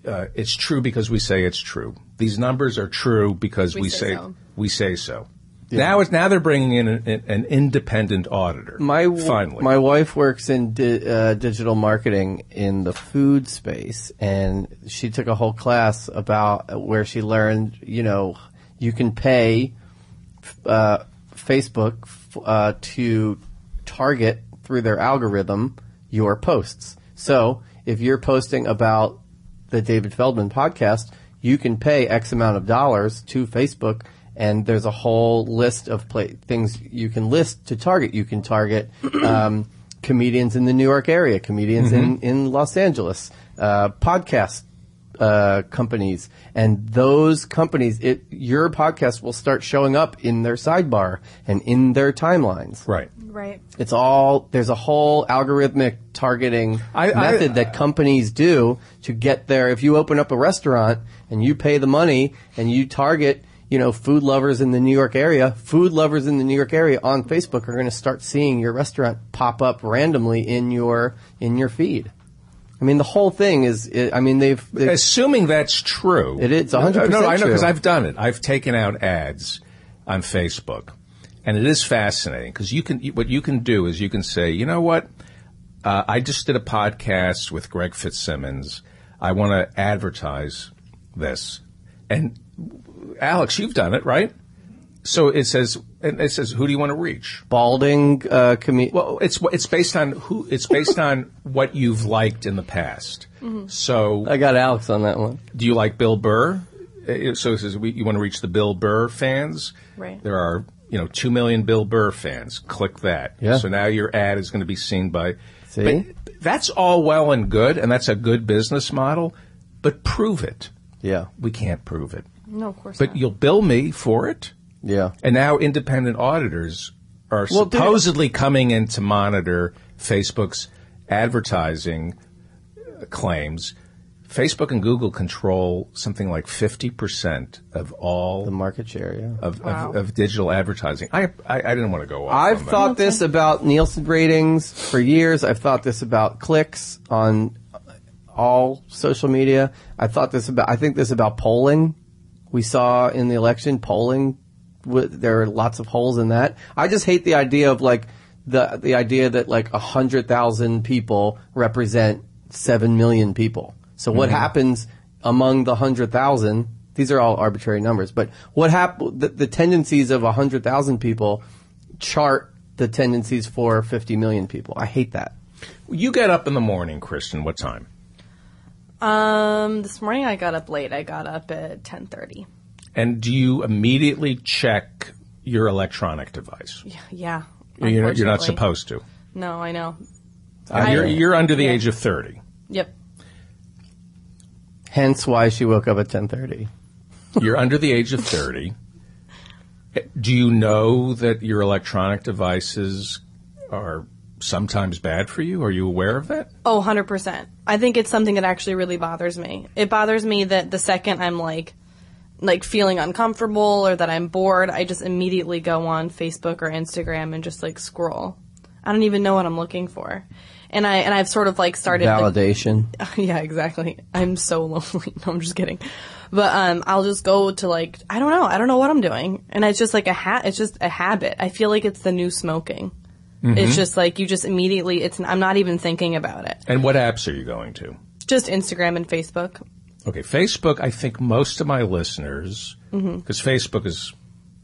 uh, it's true because we say it's true? These numbers are true because we, We say so. we say so. Now, it's now they're bringing in an, an independent auditor. My w- finally, my wife works in di- uh, digital marketing in the food space, and she took a whole class about where she learned, you know, you can pay uh, Facebook f- uh, to target through their algorithm your posts. So if you're posting about the David Feldman podcast, you can pay X amount of dollars to Facebook, and there's a whole list of pla things you can list to target. You can target *clears throat* um, comedians in the New York area, comedians in, in Los Angeles, uh, podcast uh, companies, and those companies, it, your podcast will start showing up in their sidebar and in their timelines. right. Right. It's all there's a whole algorithmic targeting I- I- method that companies do to get there. If you open up a restaurant and you pay the money and you target, you know, food lovers in the New York area, food lovers in the New York area on Facebook are going to start seeing your restaurant pop up randomly in your in your feed. I mean, the whole thing is. I mean, they've, they've Assuming that's true. It is 100% No, no, I know because I've done it. I've taken out ads on Facebook, and it is fascinating because you can. What you can do is you can say, you know what, uh, I just did a podcast with Greg Fitzsimmons. I want to advertise this, and Alex, you've done it, right? So it says, and it says, who do you want to reach? balding uh, commu- Well, it's it's based on who. It's based on what you've liked in the past. So I got Alex on that one. do you like Bill Burr? Uh, So it says we, you want to reach the Bill Burr fans. Right. There are you know two million Bill Burr fans. Click that. Yeah. So now your ad is going to be seen by. See? But that's all well and good, and that's a good business model. But prove it. Yeah, We can't prove it. No, of course not. But not. you'll bill me for it. Yeah. And now independent auditors are Well, supposedly coming in to monitor Facebook's advertising uh, claims. Facebook and Google control something like 50% of all The market share. Yeah. of, Wow. of, of digital advertising. I, I, I didn't want to go off I've on that. thought this about Nielsen ratings for years. I've thought this about clicks on all social media. I thought this about. I think this about polling. We saw in the election polling. Wi- There are lots of holes in that. I just hate the idea of like the the idea that like a hundred thousand people represent seven million people. So what happens among the hundred thousand? These are all arbitrary numbers, but what hap- the, the tendencies of a hundred thousand people chart the tendencies for 50 million people. I hate that. You get up in the morning, Kristen. What time? Um, this morning I got up late. I got up at ten thirty. And do you immediately check your electronic device? Yeah, yeah. You're, you're not supposed to. No, I know. And I- you're, you're under the Yeah. age of 30. Yep. Hence why she woke up at 10:30. You're under the age of *laughs* 30. Do you know that your electronic devices are sometimes bad for you? Are you aware of that? Oh, 100%. I think it's something that actually really bothers me. It bothers me that the second I'm like like feeling uncomfortable or that I'm bored, I just immediately go on Facebook or Instagram and just like scroll. I don't even know what I'm looking for. And I and I've sort of like started like, Validation. *laughs* yeah, exactly. I'm so lonely. *laughs* No, I'm just kidding. But um, I'll just go to like I don't know. I don't know what I'm doing, and it's just like a ha- It's just a habit. I feel like it's the new smoking. It's just like you just immediately. It's I'm not even thinking about it. And what apps are you going to? Just Instagram and Facebook. Okay, Facebook, I think most of my listeners, Mm-hmm. because Facebook is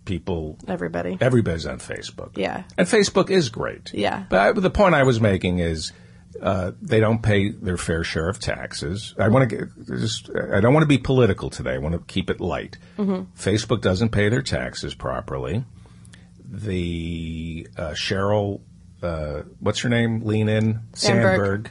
people, Everybody. everybody's on Facebook. Yeah. And Facebook is great. Yeah. But I, the point I was making is uh, they don't pay their fair share of taxes. I want to get just, I don't want to be political today. I want to keep it light. Mm-hmm. Facebook doesn't pay their taxes properly. The uh, Sheryl, uh, what's her name? Lean in Sandberg. Sandberg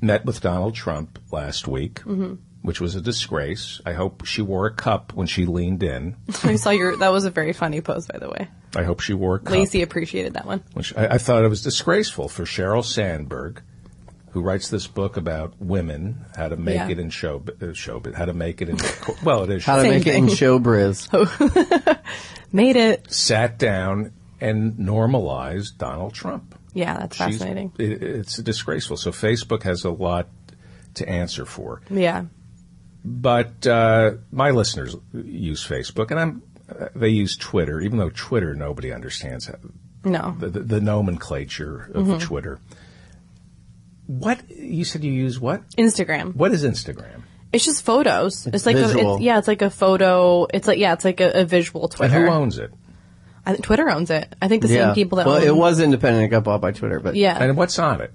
met with Donald Trump last week, Mm-hmm. Which was a disgrace. I hope she wore a cup when she leaned in. *laughs* I saw your. That was a very funny post, by the way. I hope she wore a cup. Lacey appreciated that one. which I, I thought it was disgraceful for Sheryl Sandberg, who writes this book about women, how to make Yeah. it in show, uh, show, how to make it in, well, it is. How to Same make it in showbiz. *laughs* *laughs* Made it. Sat down and normalized Donald Trump. Yeah, that's She's- fascinating. it- it's disgraceful. So Facebook has a lot to answer for. Yeah. But uh, my listeners use Facebook, and I'm. Uh, they use Twitter, even though Twitter nobody understands how, No. the, the, the nomenclature of Mm-hmm. Twitter. What you said you use what? Instagram. What is Instagram? It's just photos. It's, like a, visual. it's, yeah, it's like a photo. It's like yeah, it's like a, a visual And Twitter. who owns it? I think Twitter owns it. I think the yeah. same people that well, own it was independent. It got bought by Twitter, but Yeah. And what's on it?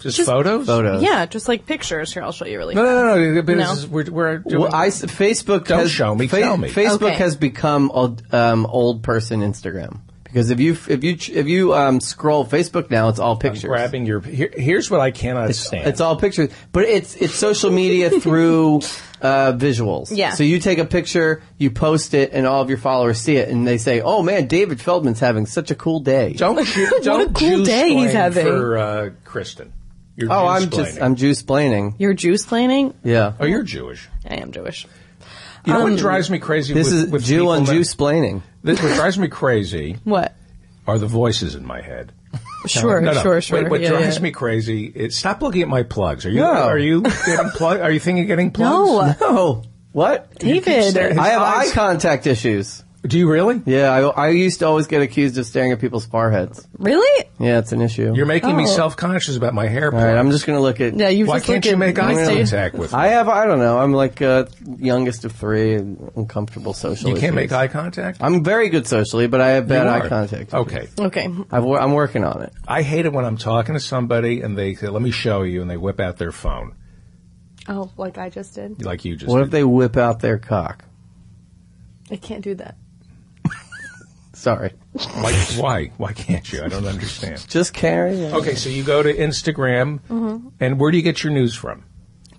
Just, Just photos? photos. Yeah, just like pictures. Here, I'll show you really. No, fast. no, no, no. But No. this is- we're, we're doing, Well, I s Facebook Don't has, show me, tell me. Facebook Okay. has become old, um, old person Instagram Because if you if you if you um, scroll Facebook now, it's all pictures. Grabbing your here, here's what I cannot stand. It's all pictures, but it's it's social media *laughs* through uh, visuals. Yeah. So you take a picture, you post it, and all of your followers see it, and they say, "Oh man, David Feldman's having such a cool day." don't ju- *laughs* don't cool day he's having. for uh, Kristen. You're oh, I'm just I'm juice splaining. You're Jews planning? Yeah. Oh, you're Jewish. I am Jewish. You know what um, drives me crazy? This with, is with Jew people on that- juice splaining. This, what drives me crazy *laughs* What? are the voices in my head. Sure, No, no. sure, sure. Wait, what Yeah, drives yeah. me crazy is stop looking at my plugs. Are you No. are you getting plug? Are you thinking of getting *laughs* plugs? No. *laughs* Oh, what? David. I have eyes- eye contact issues. Do you really? Yeah, I, I used to always get accused of staring at people's foreheads. Really? Yeah, it's an issue. You're making me Oh. self conscious about my hair. All right, I'm just gonna look at. Yeah, you Why just can't look you at make eye my state- contact with me? I have. I don't know. I'm like uh, youngest of three, and uncomfortable socially. You can't make eye contact. I'm very good socially, but I have bad You eye contact. Okay. Okay. I've, wor- I'm working on it. I hate it when I'm talking to somebody and they say, "Let me show you," and they whip out their phone, Oh, like I just did. like you just. What did. if they whip out their cock? I can't do that. Sorry, Why, why? Why can't you? I don't understand. just carry. On. Okay, so you go to Instagram, Mm-hmm. and where do you get your news from?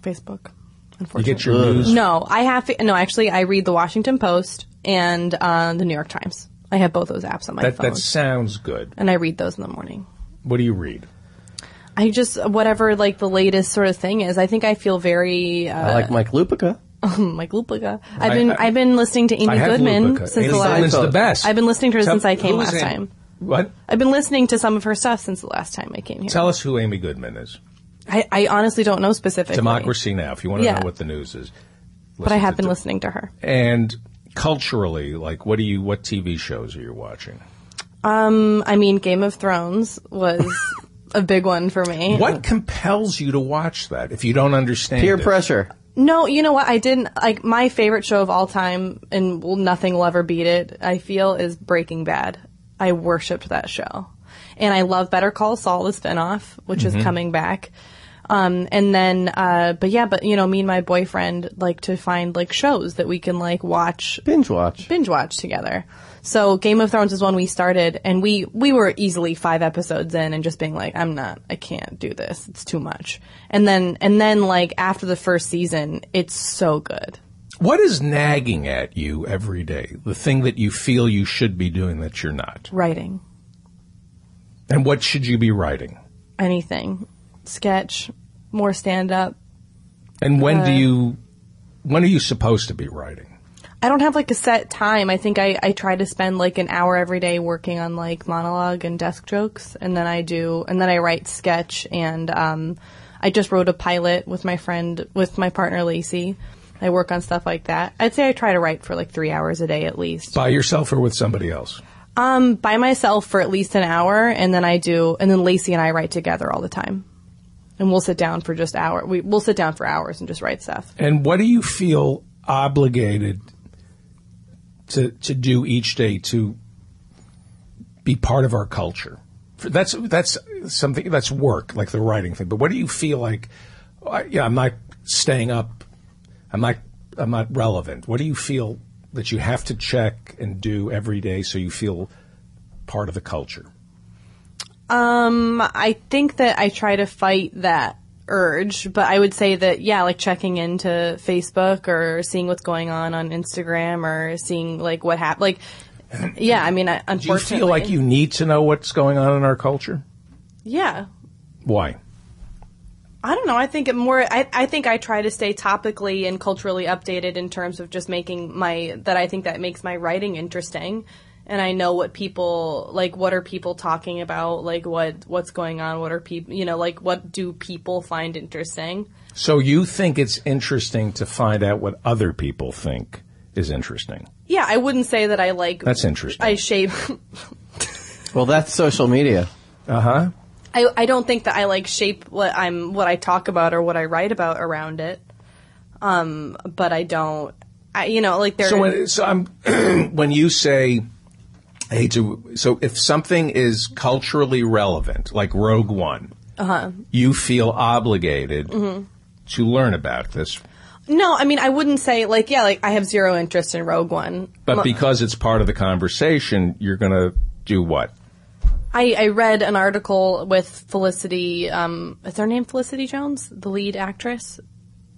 Facebook. You Unfortunately. get your news. No, I have no. Actually, I read the Washington Post and uh, the New York Times. I have both those apps on my That phone, that sounds good. and I read those in the morning. What do you read? I just whatever like the latest sort of thing is. I think I feel very uh, I like Mike Lupica. Like Lupica. I've been I- I, have been listening to Amy I have Goodman Lupica. since Amy the last. Goodman's the best. I've been listening to her Tell- since I came who is last Amy- time. What? I've been listening to some of her stuff since the last time I came here. Tell us who Amy Goodman is. I, I honestly don't know specifically. Democracy Now! If you want to Yeah. know what the news is, but I have been Dem- listening to her. And culturally, like, what do you? What TV shows are you watching? Um, I mean, Game of Thrones was *laughs* a big one for me. What compels you to watch that if you don't understand Peer it? pressure. No, you know what? I didn't like my favorite show of all time, and will, nothing will ever beat it. I feel is Breaking Bad. I worshipped that show, and I love Better Call Saul, the spinoff, which is coming back. Um, and then, uh, but yeah, but you know, me and my boyfriend like to find like shows that we can like watch Binge watch. binge watch together. So Game of Thrones is one we started, and we we were easily five episodes in, and just being like, I'm not, I can't do this. It's too much. And then and then like after the first season, it's so good. What is nagging at you every day? The thing that you feel you should be doing that you're not. Writing And what should you be writing? anything, sketch, more stand up. And when Uh, do you? When are you supposed to be writing? I don't have like a set time. I think I, I try to spend like an hour every day working on like monologue and desk jokes, and then I do, and then I write sketch. And um, I just wrote a pilot with my friend, with my partner Lacey. I work on stuff like that. I'd say I try to write for like three hours a day at least. By yourself or with somebody else? Um, by myself for at least an hour, and then I do, and then Lacey and I write together all the time. And we'll sit down for just hour. We, we'll sit down for hours and just write stuff. And what do you feel obligated to to do each day to be part of our culture? That's that's something that's work, like the writing thing. But what do you feel like? Yeah, I'm not staying up. I'm not. I'm not relevant. What do you feel that you have to check and do every day so you feel part of the culture? Um, I think that I try to fight that urge, but I would say that yeah, like checking into Facebook or seeing what's going on on Instagram or seeing like what happened. Like, yeah, I mean, I, Do you unfortunately, feel like you need to know what's going on in our culture? Yeah, Why? I don't know. I think it more. I, I think I try to stay topically and culturally updated in terms of just making my that I think that makes my writing interesting, and I know what people like. What are people talking about? Like what what's going on? What are people? You know, like what do people find interesting? So you think it's interesting to find out what other people think is interesting? Yeah, I wouldn't say that I like. That's interesting. I shape. *laughs* Well, that's social media. Uh huh. I I don't think that I like shape what I'm what I talk about or what I write about around it. Um, but I don't. I you know like there. So when so I'm *clears throat* when you say I hate to so if something is culturally relevant like Rogue One, uh-huh. you feel obligated Mm-hmm. to learn about this, No, I mean I wouldn't say like yeah, like I have zero interest in Rogue One. but because it's part of the conversation, you're going to do what? I, I read an article with Felicity. Um, is her name Felicity Jones, the lead actress?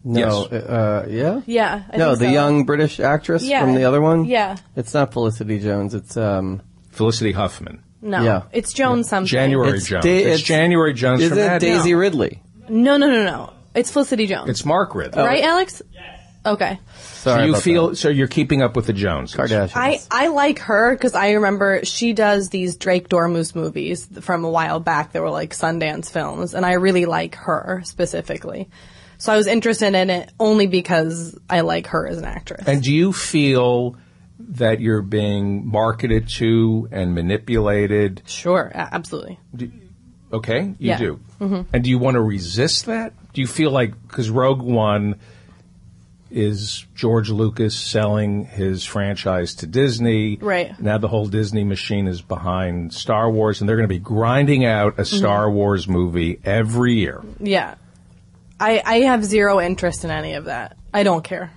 No, Yes. uh, yeah? Yeah. I no, think the so. young British actress Yeah. from the other one? Yeah. It's not Felicity Jones. It's, um, Felicity Huffman. No, Yeah. it's Jones something. January It's Jones. Da- it's, it's- January Jones isn't from it Mad Daisy Men. Ridley? No, no, no, no. It's Felicity Jones. It's Mark Ridley. right, Alex? Okay. Sorry so you about feel that. so you're keeping up with the Joneses. Kardashians. I, I like her because I remember she does these Drake Doremus movies from a while back that were like Sundance films, and I really like her specifically. So I was interested in it only because I like her as an actress. And do you feel that you're being marketed to and manipulated? sure, absolutely. Okay, you Yeah. do. Mm-hmm. And do you want to resist that? Do you feel like because Rogue One is George Lucas selling his franchise to Disney? Right. Now the whole Disney machine is behind Star Wars, and they're going to be grinding out a mm-hmm. Star Wars movie every year. Yeah. I, I have zero interest in any of that. I don't care.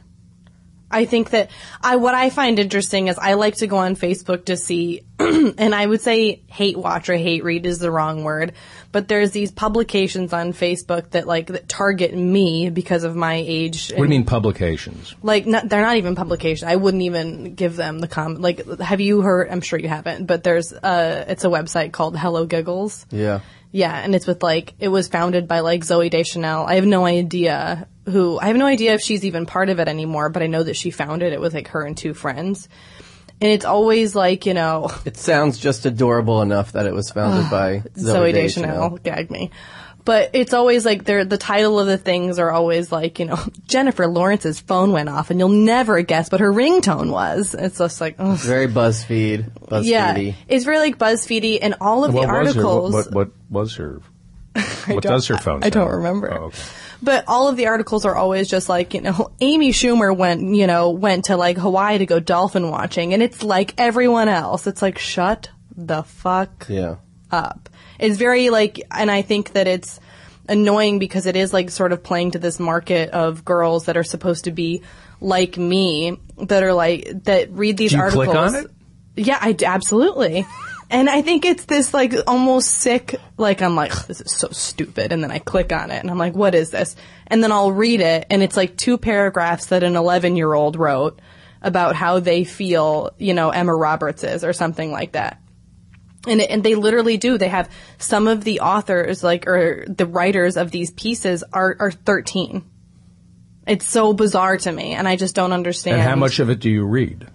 I think that I what I find interesting is I like to go on Facebook to see *clears throat* and I would say hate watch or hate read is the wrong word, but there's these publications on Facebook that like that target me because of my age. What do you mean publications? Like not, they're not even publications. I wouldn't even give them the com. Like, have you heard? I'm sure you haven't, but there's uh, it's a website called Hello Giggles. yeah. Yeah, and it's with like it was founded by like Zooey Deschanel. I have no idea who. I have no idea if she's even part of it anymore, but I know that she founded it with like her and two friends. And it's always like you know It sounds just adorable enough that it was founded *sighs* by Zooey, Zooey, Deschanel, gag me. But it's always like they're the title of the things are always like you know *laughs* Jennifer Lawrence's phone went off and you'll never guess what her ringtone was. It's just like ugh. Very BuzzFeed. BuzzFeedy. yeah, it's very like BuzzFeedy and all of What the was her? articles. What, what, what was her? *laughs* What does her phone? I don't remember. Oh, okay. But all of the articles are always just like, you know, *laughs* Amy Schumer went, you know, went to like Hawaii to go dolphin watching and it's like everyone else. It's like, shut the fuck Yeah. Up. It's very like, and I think that it's annoying because it is like sort of playing to this market of girls that are supposed to be like me that are like, that read these Do you articles. click on it? Yeah, I absolutely. And I think it's this like almost sick, like I'm like, this is so stupid. And then I click on it and I'm like, what is this? And then I'll read it and it's like two paragraphs that an 11 year old wrote about how they feel, you know, Emma Roberts is or something like that. And, and they literally do. They have some of the authors, like, or the writers of these pieces are, are 13. It's so bizarre to me, and I just don't understand. And how much of it do you read?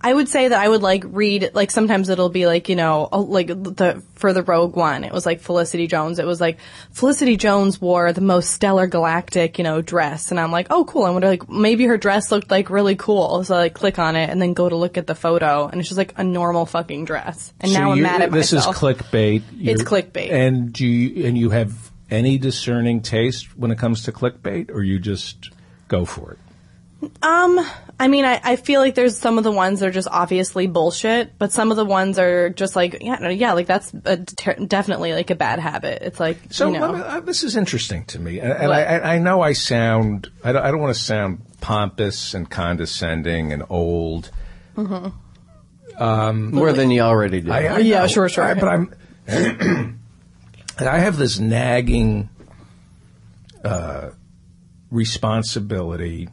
I would say that I would like read like sometimes it'll be like you know like the for the Rogue One it was like Felicity Jones it was like Felicity Jones wore the most stellar galactic you know dress and I'm like oh cool I wonder like maybe her dress looked like really cool so I like click on it and then go to look at the photo and it's just like a normal fucking dress and So now I'm mad at this myself. is clickbait. You're- clickbait. And do you, and you have any discerning taste when it comes to clickbait, or you just go for it? I mean, I, I feel like there's some of the ones that are just obviously bullshit, but some of the ones are just like, yeah, no, yeah, like that's a, ter- definitely like a bad habit. It's like, So you know, me- uh, this is interesting to me, and, and I, I I know I sound I don't, I don't want to sound pompous and condescending and old. More than you already do. I, I Yeah, know. sure, sure. I- but I'm I have this nagging uh, responsibility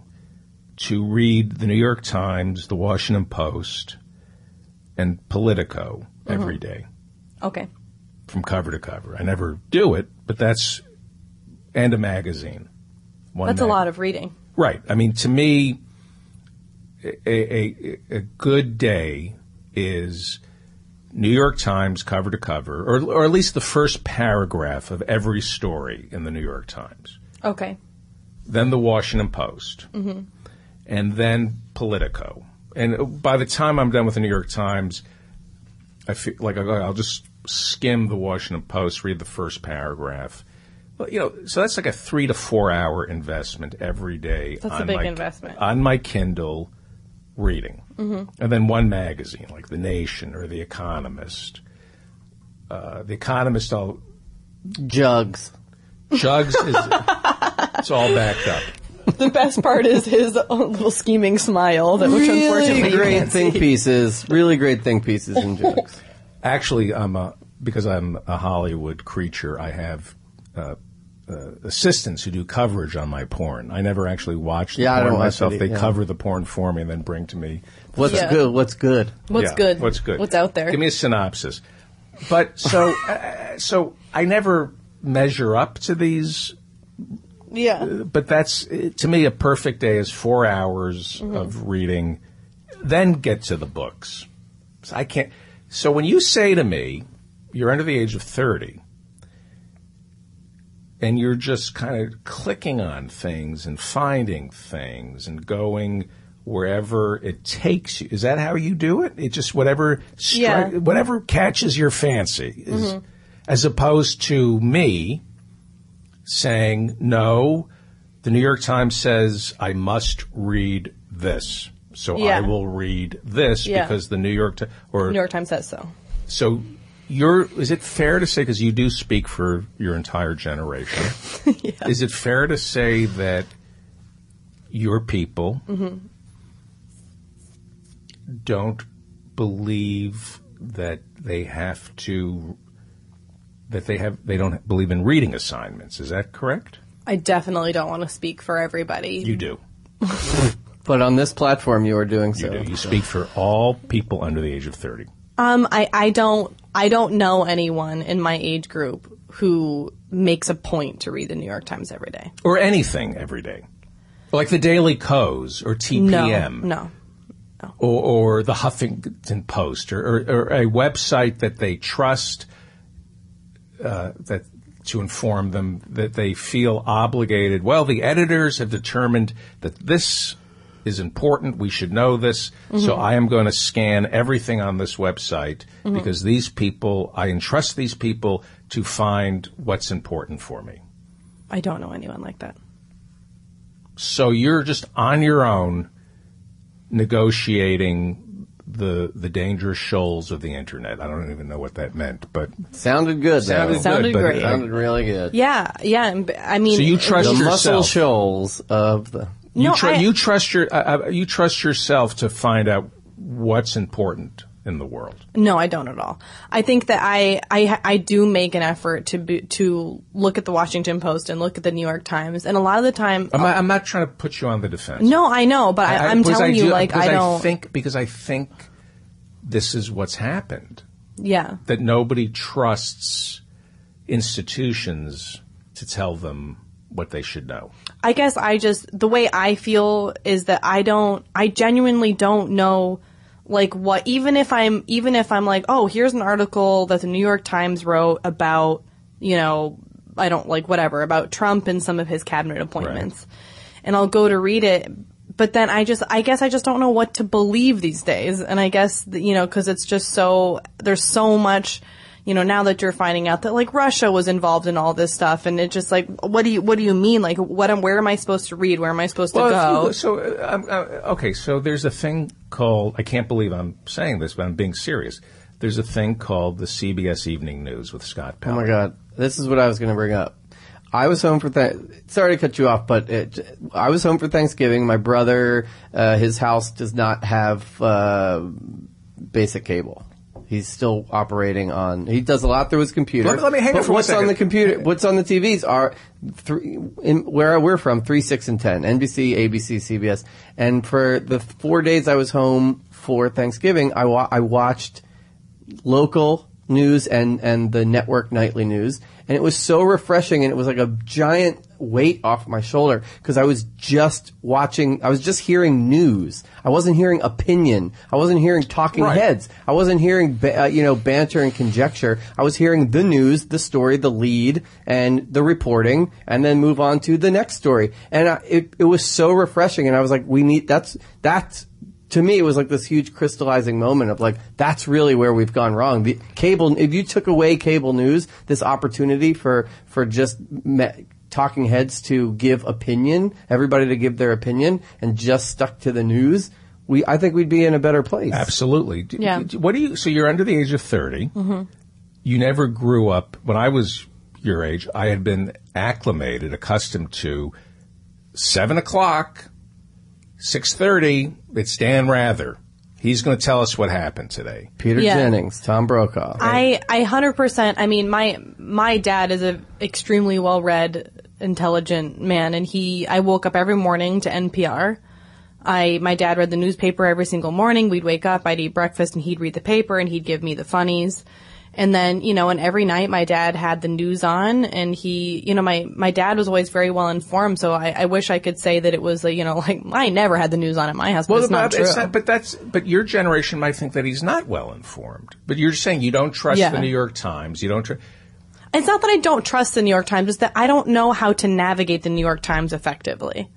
to read the New York Times, the Washington Post, and Politico mm-hmm. every day. okay. from cover to cover. I never do it, but that's and a magazine. One That's a lot of reading. right. I mean, to me, a, a, a good day is New York Times cover to cover, or or at least the first paragraph of every story in the New York Times. Okay. Then the Washington Post, mm-hmm. And then Politico. And by the time I'm done with the New York Times, I feel like I'll I'll just skim the Washington Post, read the first paragraph. Well, you know, so that's like a three to four hour investment every day. That's a big my, investment. on my Kindle, reading, mm-hmm. and then one magazine like The Nation or The Economist. Uh, the Economist, I'll Jugs. Jugs is it's all backed up. *laughs* The best part is his uh, little scheming smile, that which Really unfortunately you great can't think see. pieces. Really great think pieces and *laughs* jokes. Actually, I'm a because I'm a Hollywood creature. I have uh, uh, assistants who do coverage on my porn. I never actually watch the Yeah, I porn don't myself. it, they yeah. cover the porn for me and then bring to me. What's Yeah. good? What's good? What's Yeah, good? What's good? What's out there? Give me a synopsis. But so, *laughs* uh, so I never measure up to these yeah. Uh, but that's uh, to me a perfect day is four hours mm-hmm. of reading, then get to the books. So I can't. So when you say to me, you're under the age of thirty, and you're just kind of clicking on things and finding things and going wherever it takes you. Is that how you do it? It just whatever stri- Yeah. whatever catches your fancy, is, mm-hmm. as opposed to me saying, no, the New York Times says I must read this. So Yeah. I will read this Yeah. because the New York or New York Times says so. so you're is it fair to say because you do speak for your entire generation *laughs* is it fair to say that your people mm-hmm. don't believe that they have to that they have they don't believe in reading assignments is that correct I definitely don't want to speak for everybody. you do *laughs* But on this platform, you are doing you so. do you speak for all people under the age of 30 Um, I, I don't I don't know anyone in my age group who makes a point to read the New York Times every day. or anything every day like the Daily Kos or TPM No, no. or, or the Huffington Post or, or, or a website that they trust uh, that to inform them that they feel obligated. Well, the editors have determined that this is important. We should know this. So I am going to scan everything on this website because these people, I entrust these people to find what's important for me. I don't know anyone like that. So you're just on your own negotiating the the dangerous shoals of the internet. I don't even know what that meant, but Sounded good. sounded though. Sounded good. great. uh, Sounded really good. Yeah, yeah. I mean, So you trust the yourself. muscle shoals of the. you, No, tr- I- you trust your uh, uh, you trust yourself to find out what's important in the world. No, I don't at all. I think that I I, I do make an effort to be, to look at the Washington Post and look at the New York Times, and a lot of the time, I'm, not, uh, I'm not trying to put you on the defense. no, I know, but I, I, am telling you, do- like I don't. think because I think this is what's happened. yeah, That nobody trusts institutions to tell them what they should know. I guess I just the way I feel is that I don't I genuinely don't know like what even if I'm even if I'm like, "Oh, here's an article that the New York Times wrote about, you know, I don't like whatever about Trump and some of his cabinet appointments." And I'll go to read it, but then I just I guess I just don't know what to believe these days. And I guess you know, cuz it's just so there's so much you know, now that you're finding out that like Russia was involved in all this stuff, and it just like, what do you what do you mean? Like, what am where am I supposed to read? Where am I supposed to go? you- so, uh, uh, okay, so there's a thing called, I can't believe I'm saying this, but I'm being serious. There's a thing called the CBS Evening News with Scott Oh my god, this is what I was going to bring up. I was home for th- sorry to cut you off, but it, I was home for Thanksgiving. My brother, uh, his house does not have uh, basic cable. He's still operating on. He does a lot through his computer. Let me- let me hang but on for what's on the computer? What's on the TVs are three. In, where we're from, three, six, and ten. NBC, ABC, CBS. And for the four days I was home for Thanksgiving, I wa- I watched local news and, and the network nightly news. And it was so refreshing and it was like a giant weight off my shoulder because I was just watching, I was just hearing news. I wasn't hearing opinion. I wasn't hearing talking Right. heads. I wasn't hearing, ba- uh, you know, banter and conjecture. I was hearing the news, the story, the lead and the reporting and then move on to the next story. And I, it, it was so refreshing. And I was like, we need, that's, that's, to me, it was like this huge crystallizing moment of like, that's really where we've gone wrong. The cable, if you took away cable news, this opportunity for, for just me, talking heads to give opinion, everybody to give their opinion and just stuck to the news, we, I think we'd be in a better place. Absolutely. Yeah. What do you? So you're under the age of 30 mm-hmm. You never grew up. When I was your age, I had been acclimated, accustomed to seven o'clock, six thirty. It's Dan Rather. He's going to tell us what happened today. Peter Yeah. Jennings, Tom Brokaw. I I hundred percent. I mean, my my dad is a extremely well read, intelligent man, and he. I woke up every morning to NPR. I my dad read the newspaper every single morning. We'd wake up, I'd eat breakfast, and he'd read the paper, and he'd give me the funnies. And then, you know, and every night my dad had the news on and he, you know, my, my dad was always very well informed. So I, I wish I could say that it was, a, you know, *laughs* like I never had the news on at my house, but it's not but, true. not- but that's but your generation might think that he's not well informed. But you're saying you don't trust Yeah. the New York Times. You don't. Tr- It's not that I don't trust the New York Times, it's that I don't know how to navigate the New York Times effectively.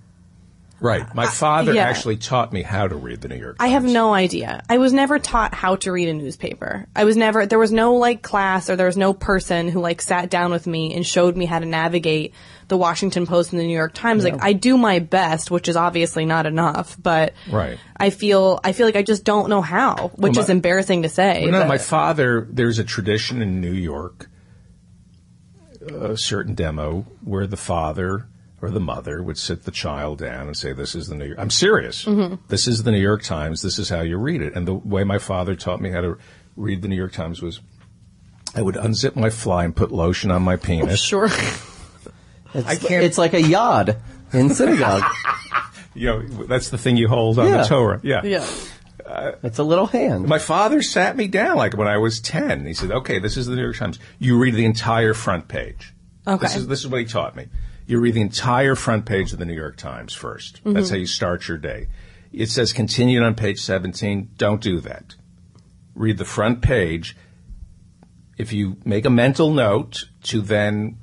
right. My father yeah. actually taught me how to read the New York. Times. I have no idea. I was never taught how to read a newspaper. I was never, there was no like class or there was no person who like sat down with me and showed me how to navigate the Washington Post and the New York Times. Like I do my best, which is obviously not enough, but Right. I feel, I feel like I just don't know how, which Well, is embarrassing to say. No, but- my father. There's a tradition in New York, a certain demo where the father or the mother would sit the child down and say, "This is the New York." I'm serious. Mm-hmm. This is the New York Times. This is how you read it. And the way my father taught me how to read the New York Times was, I would unzip my fly and put lotion on my penis. sure. *laughs* It's, I can't- it's like a yod in synagogue. *laughs* You know, that's the thing you hold on Yeah. the Torah. Yeah. yeah. It's a little hand. My father sat me down like when I was 10. He said, okay, this is the New York Times. You read the entire front page. Okay. This is, this is what he taught me. You read the entire front page of the New York Times 1st mm-hmm. That's how you start your day. It says continued on page 17. Don't do that. Read the front page. If you make a mental note to then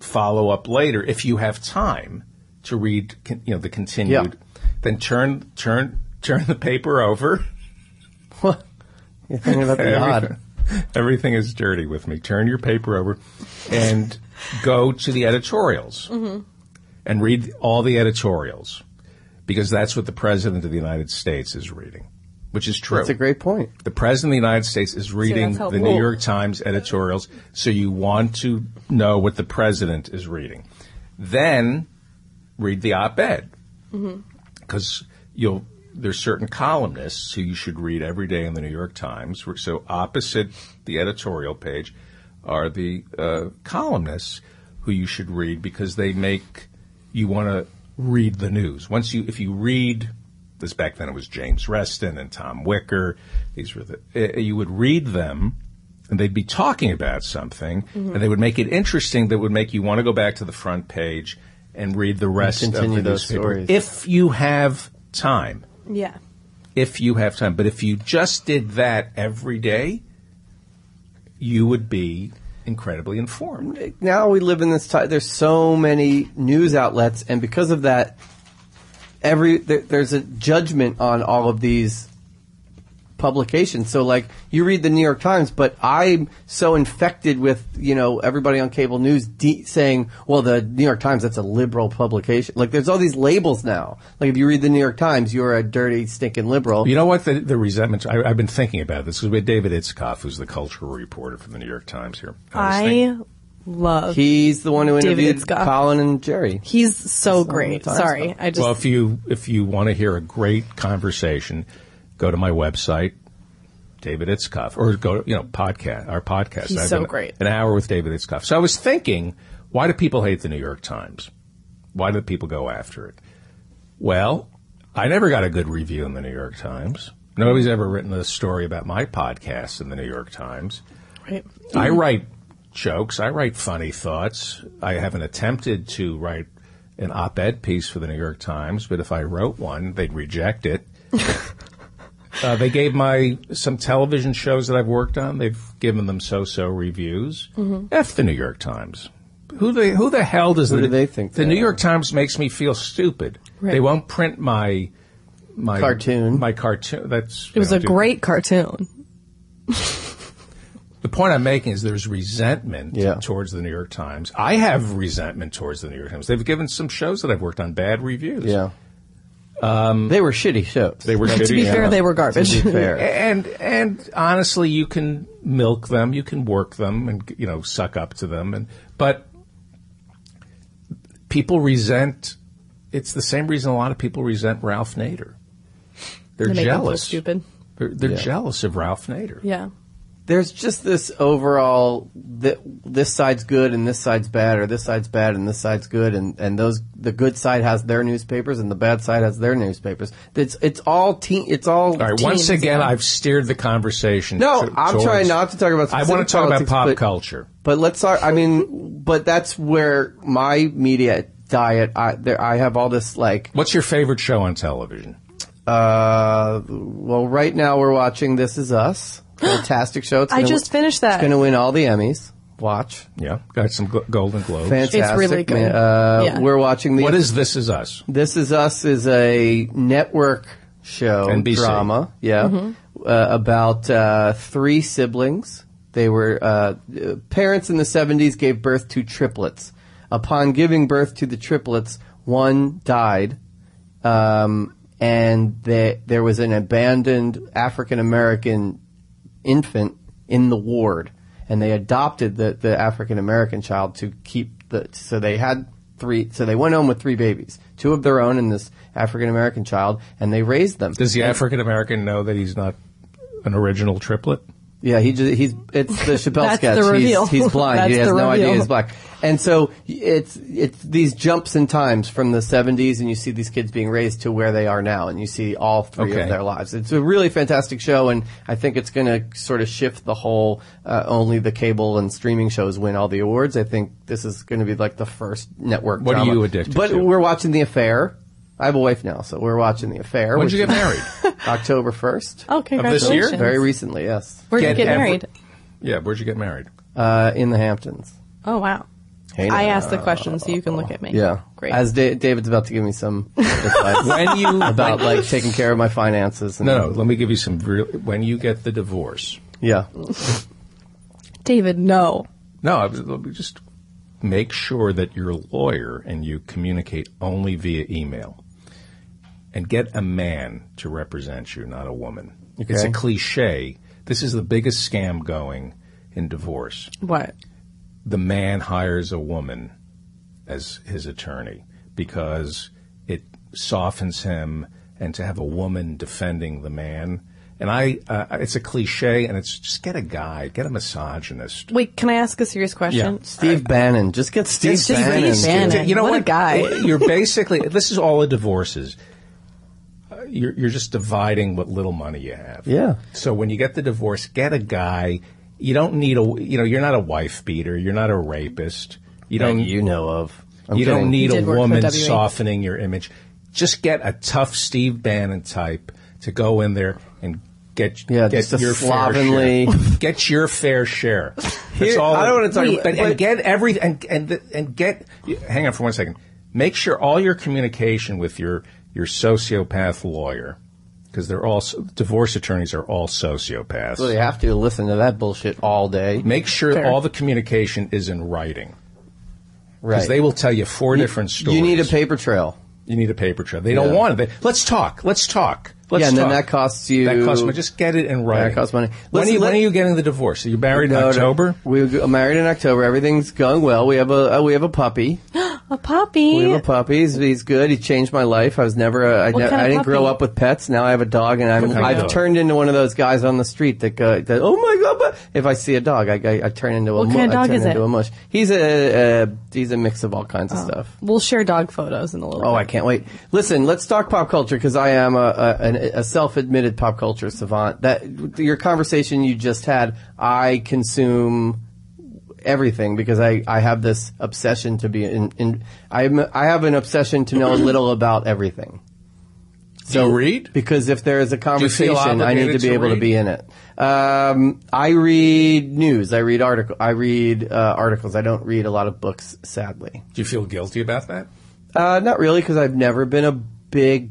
follow up later, if you have time to read, you know, the continued, then turn, turn, turn the paper over. What? You're thinking about the yod. Everything, is dirty with me. Turn your paper over and go to the editorials mm-hmm. and read all the editorials because that's what the President of the United States is reading, which is true. That's a great point. the President of the United States is reading the. New York Times editorials, so you want to know what the President is reading. Then read the op-ed mm-hmm. because you'll there's certain columnists who you should read every day in the New York Times. So opposite the editorial page are the uh, columnists who you should read because they make you want to read the news. Once you, if you read this back then, it was James Reston and Tom Wicker. These were the uh, you would read them. And they'd be talking about something, and they would make it interesting. That would make you want to go back to the front page and read the rest of the those newspaper. stories. If you have time, Yeah. if you have time. But if you just did that every day, you would be incredibly informed. now we live in this time. There's so many news outlets, and because of that, every there, there's a judgment on all of these publications. So, like, you read the New York Times, but I'm so infected with you know everybody on cable news de- saying, "Well, the New York Times that's a liberal publication." Like, there's all these labels now. Like, if you read the New York Times, you're a dirty, stinking liberal. You know what the, the resentment? I, I've been thinking about this because we had David Itzkoff, who's the cultural reporter for the New York Times here. I love. He's the one who interviewed Itzkoff. Colin and Jerry. He's so on great. Sorry. I just well, if you if you want to hear a great conversation, go to my website, David Itzkoff, or go to you know podcast our podcast. He's I've so great. An hour with David Itzkoff. So I was thinking, why do people hate the New York Times? Why do people go after it? Well, I never got a good review in the New York Times. Nobody's ever written a story about my podcast in the New York Times. right. I write jokes. I write funny thoughts. I haven't attempted to write an op-ed piece for the New York Times, but if I wrote one, they'd reject it. *laughs* uh, they gave my some television shows that I've worked on. They've given them so-so reviews. F the New York Times. Who the who the hell does Who the, do they think the they New are? York Times makes me feel stupid? Right. They won't print my my Cartoon. My cartoon. That's It was you a do- great cartoon. *laughs* The point I'm making is there's resentment Yeah. towards the New York Times. I have resentment towards the New York Times. They've given some shows that I've worked on bad reviews. Yeah. Um, they were shitty shows. They were *laughs* shitty. To be fair, they were garbage. To be fair. *laughs* and and honestly, you can milk them, you can work them, and you know suck up to them, and but people resent. It's the same reason a lot of people resent Ralph Nader. They're They make them feel jealous. stupid. They're, they're Yeah. jealous of Ralph Nader. Yeah. There's just this overall that this side's good and this side's bad, or this side's bad and this side's good, and and those the good side has their newspapers and the bad side has their newspapers. It's it's all team. It's all. All right. Once again. I've steered the conversation. No, to- I'm towards- trying not to talk about. I want to talk about pop but- culture. But let's talk. I mean, but that's where my media diet. I there. I have all this like. What's your favorite show on television? Uh, well, right now we're watching This Is Us. Fantastic show. It's I gonna just win- finished that. It's going to win all the Emmys. Watch. Yeah, got some go- Golden Globes. Fantastic. It's really good. Uh, Yeah. We're watching the. What is This Is Us? This Is Us is a network show NBC. drama. Yeah, Mm-hmm. uh, about uh, three siblings. They were uh, uh, parents in the '70s gave birth to triplets. Upon giving birth to the triplets, one died, um, and they, there was an abandoned African American infant in the ward, and they adopted the, the African American child to keep the. So they had three. So they went home with three babies, two of their own and this African American child, and they raised them. Does the African American know that he's not an original triplet? Yeah, he just, he's it's the *laughs* Chappelle That's sketch. the reveal. He's, he's blind. he That's has the no idea he's black. And so it's it's these jumps in times from the 70s and you see these kids being raised to where they are now and you see all three Okay. of their lives. It's a really fantastic show and I think it's going to sort of shift the whole uh, only the cable and streaming shows win all the awards. I think this is going to be like the first network What are drama. you addicted But to? we're watching The Affair. I have a wife now, so we're watching The Affair. When'd which you get married? *laughs* October 1st. Oh, this year? Very recently, yes. Where'd you Get get ever- married? yeah, where'd you get married? Uh, in the Hamptons. Oh, wow. Hey, I now. asked the question so you can look at me. Yeah. Great. As da- David's about to give me some advice *laughs* When you about like taking care of my finances. And, no, no. Let me give you some real. When you get the divorce, Yeah. *laughs* David, no. no, I was, let me just make sure that your lawyer and you communicate only via email, and get a man to represent you, not a woman. It's a cliche. This is the biggest scam going in divorce. What? the man hires a woman as his attorney because it softens him and to have a woman defending the man and i uh, it's a cliche and it's just get a guy get a misogynist Wait, can I ask a serious question? Yeah. Steve Bannon. Just get Steve It's just Bannon. Steve Bannon. you know What what, a guy. you're basically this is all a divorce is you're, you're just dividing what little money you have Yeah. so when you get the divorce get a guy you don't need a you know you're not a wife beater you're not a rapist you don't you know of. I'm you don't need a did work for woman softening your image. Just get a tough Steve Bannon type to go in there and get Yeah, get just your slovenly- fair share. *laughs* get your fair share. That's Here- all. I don't wanna talk But- about- and get every and and and get. Hang on for one second. Make sure all your communication with your your sociopath lawyer, because they're all divorce attorneys are all sociopaths. So they have to listen to that bullshit all day. Make sure Fair. all the communication is in writing, Right. because they will tell you four different stories. You need a paper trail. You need a paper trail. They don't want it. They, let's talk. Let's talk. Let's yeah, and then that costs you. That costs money. Just get it in writing. That costs money. When, are Listen, you, when are you getting the divorce? Are you married in No, no. October? We got married in October. Everything's going well. We have a uh, we have a puppy. *gasps* A puppy. We have a puppy. He's, he's good. He changed my life. I was never. A, I, ne- kind I didn't grow puppy? up with pets. Now I have a dog, and I'm, What kind of I've dog? turned into one of those guys on the street that go. That, oh my god! But if I see a dog, I, I, I turn into a. What mu- kind of dog is into it? A mush. He's a, a he's a mix of all kinds of oh. stuff. We'll share dog photos in a little Oh, bit. I can't wait. Listen, let's talk pop culture because I am a, a, a self-admitted pop culture savant. That your conversation you just had, I consume everything because I, I have this obsession to be in. in I'm, I have an obsession to know a *clears throat* little about everything. You read? Because if there is a conversation, I need to be to able to be in it. Um, I read news. I read article. I read uh, articles. I don't read a lot of books, sadly. Do you feel guilty about that? Uh, not really, because I've never been a big.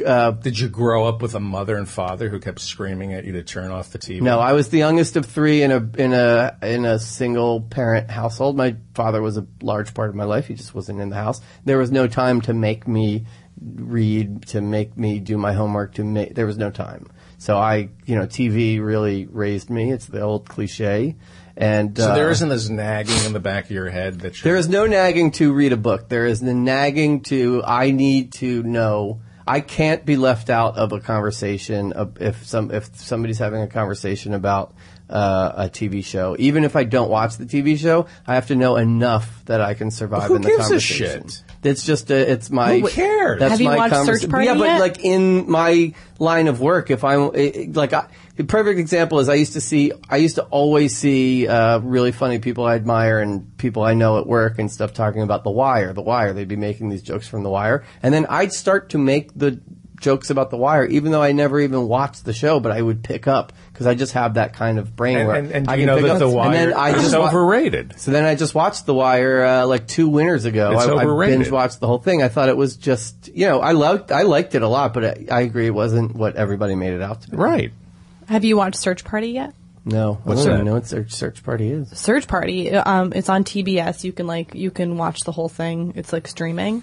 Uh, Did you grow up with a mother and father who kept screaming at you to turn off the TV? no, I was the youngest of three in a in a in a single parent household. My father was a large part of my life. He just wasn't in the house. There was no time to make me read, to make me do my homework. To make there was no time. So I, you know, TV really raised me. It's the old cliche, and So uh, there isn't this nagging in the back of your head that you're, There is no nagging to read a book. There is the nagging to I need to know. I can't be left out of a conversation of if some if somebody's having a conversation about uh, a TV show. Even if I don't watch the TV show, I have to know enough that I can survive Who in the gives a conversation. shit? It's just a, it's my. Who cares? That's Have you my watched conversa- Search Party Yeah, but yet? like in my line of work, if I'm it- like, I, the perfect example is I used to see, I used to always see uh, really funny people I admire and people I know at work and stuff talking about The Wire. The Wire, they'd be making these jokes from The Wire, and then I'd start to make the jokes about The Wire, even though I never even watched the show, but I would pick up because I just have that kind of brain And, where and, and I you can know pick that up, The Wire and then I is just wa- overrated? so then I just watched The Wire uh, like two winters ago. It's I, I binge watched the whole thing. I thought it was just you know I loved I liked it a lot, but I, I agree it wasn't what everybody made it out to be. Right. Have you watched Search Party yet? No, What's I don't that? even know what search, search party is. Search Party. Um, it's on TBS. You can like you can watch the whole thing. It's like streaming.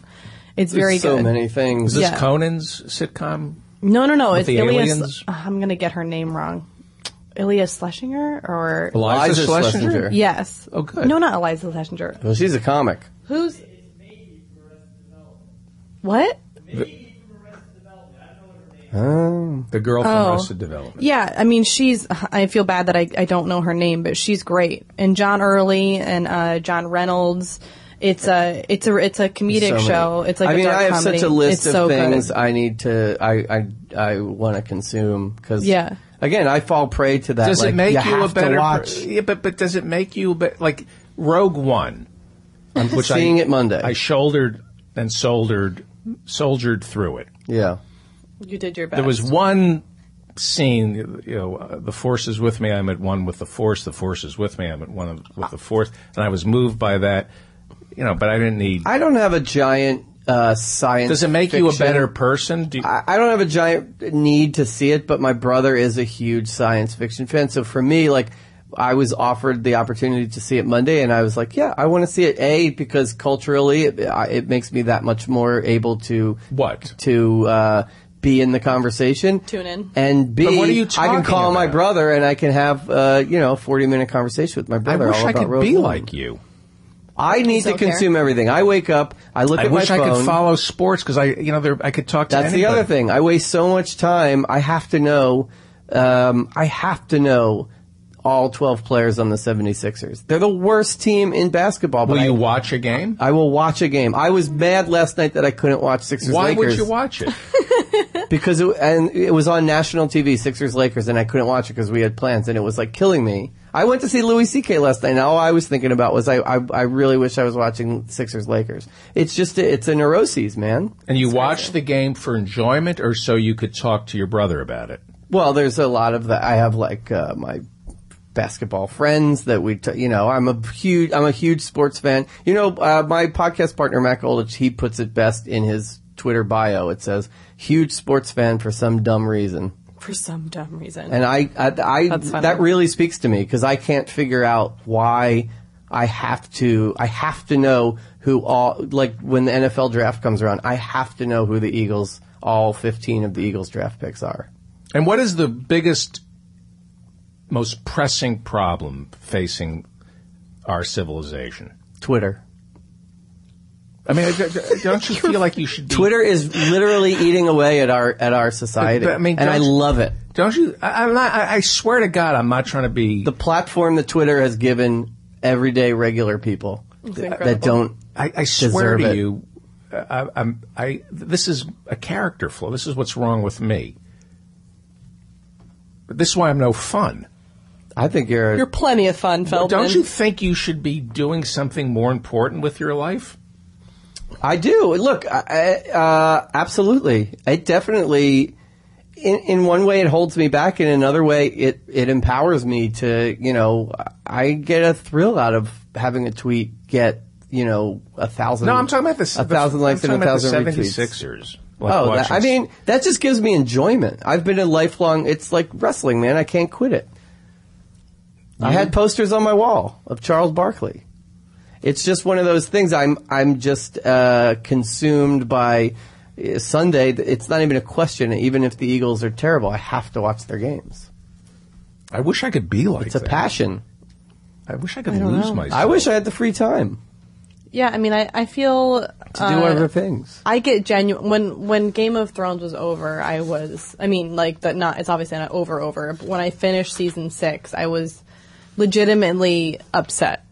It's very There's so good. many things. Is this Yeah. Conan's sitcom? No, no, no. With It's the Ilias. aliens? uh, I'm gonna get her name wrong. Elias Shlesinger or Eliza Iliza Shlesinger? Shlesinger. yes. Oh, good. No, not Iliza Shlesinger. Well, she's a comic. Who's what? Oh, The girl from Oh. Arrested Development. Yeah, I mean, she's. I feel bad that I, I don't know her name, but she's great. And John Early and uh, John Reynolds. It's a it's a it's a comedic so show. It's like I a mean, dark I have comedy. such a list it's of so things Good. I need to I I I want to consume because Yeah. Again, I fall prey to that. Does like, it make you, have a better to per- watch? yeah, but but does it make you a bit like Rogue One? I'm Which seeing I, it Monday. I shouldered and soldiered soldiered through it. yeah. You did your best. There was one scene, you know, uh, the force is with me. I'm at one with the force. The force is with me. I'm at one of- with the force, and I was moved by that. You know, but I didn't need. I don't have a giant uh, science. Does it make you a better person? Do you, I I don't have a giant need to see it, but my brother is a huge science fiction fan. So for me, like, I was offered the opportunity to see it Monday, and I was like, yeah, I want to see it. A because culturally, it, it makes me that much more able to What? to uh, be in the conversation, Tune in. and B, But what are you I can talking call my about? brother, and I can have uh, you know a forty minute conversation with my brother. I brother. wish all I about could Rogue be One. like you. I need So to care. consume everything. I wake up, I look I at wish my I phone. could follow sports because I, you know, there I could talk to. That's the anybody. other thing. I waste so much time. I have to know. Um, I have to know all 12 players on the 76ers. They're the worst team in basketball. But Will I, you watch a game? I will watch a game. I was mad last night that I couldn't watch Sixers Why Lakers would you watch it? *laughs* because it, and it was on national TV, Sixers Lakers, and I couldn't watch it because we had plans, and it was like killing me. I went to see Louis C.K. last night, and all I was thinking about was I, I, I really wish I was watching Sixers Lakers. It's just a, it's a neuroses, man. And you watch the game for enjoyment, or so you could talk to your brother about it. Well, there's a lot of that. I have like uh, my basketball friends that we, t- you know, I'm a huge, I'm a huge sports fan. You know, uh, my podcast partner Matt Goldich, he puts it best in his Twitter bio. It says, "Huge sports fan for some dumb reason," for some dumb reason. and I, I, I that really speaks to me because I can't figure out why. I have to, I have to know who all, like when the NFL draft comes around, I have to know who the Eagles, all 15 of the Eagles draft picks are. And what is the biggest, most pressing problem facing our civilization? Twitter. I mean, d- d- don't you feel like you should be? Twitter is literally eating away at our at our society, But, I mean, and I don't- love it. Don't you? I, I'm not. I, I swear to God, I'm not trying to be. The platform that Twitter has given everyday regular people that don't. I, I swear deserve to it. you, I, I'm. I. This is a character flaw. This is what's wrong with me. But this is why I'm no fun. I think you're. You're plenty of fun, Feldman. Don't you think you should be doing something more important with your life? I do. Look, I, I, uh, absolutely. It definitely. In, in one way, it holds me back. In another way, it, it empowers me to, you know, I get a thrill out of having a tweet get, you know, a thousand. No, I'm talking about the a thousand the, likes I'm and a talking about thousand the retweets. 76ers. Like Oh, that, I mean, that just gives me enjoyment. I've been a lifelong. It's like wrestling, man. I can't quit it. I had posters on my wall of Charles Barkley. It's just one of those things. I'm I'm just uh, consumed by uh, Sunday. It's not even a question. Even if the Eagles are terrible, I have to watch their games. I wish I could be like It's a that. passion. I wish I could lose myself. I wish I had the free time. yeah, I mean, I, I feel to uh, do other things. I get genuine when when Game of Thrones was over. I was, I mean, like the not. It's obviously not over over. But when I finished season six, I was legitimately upset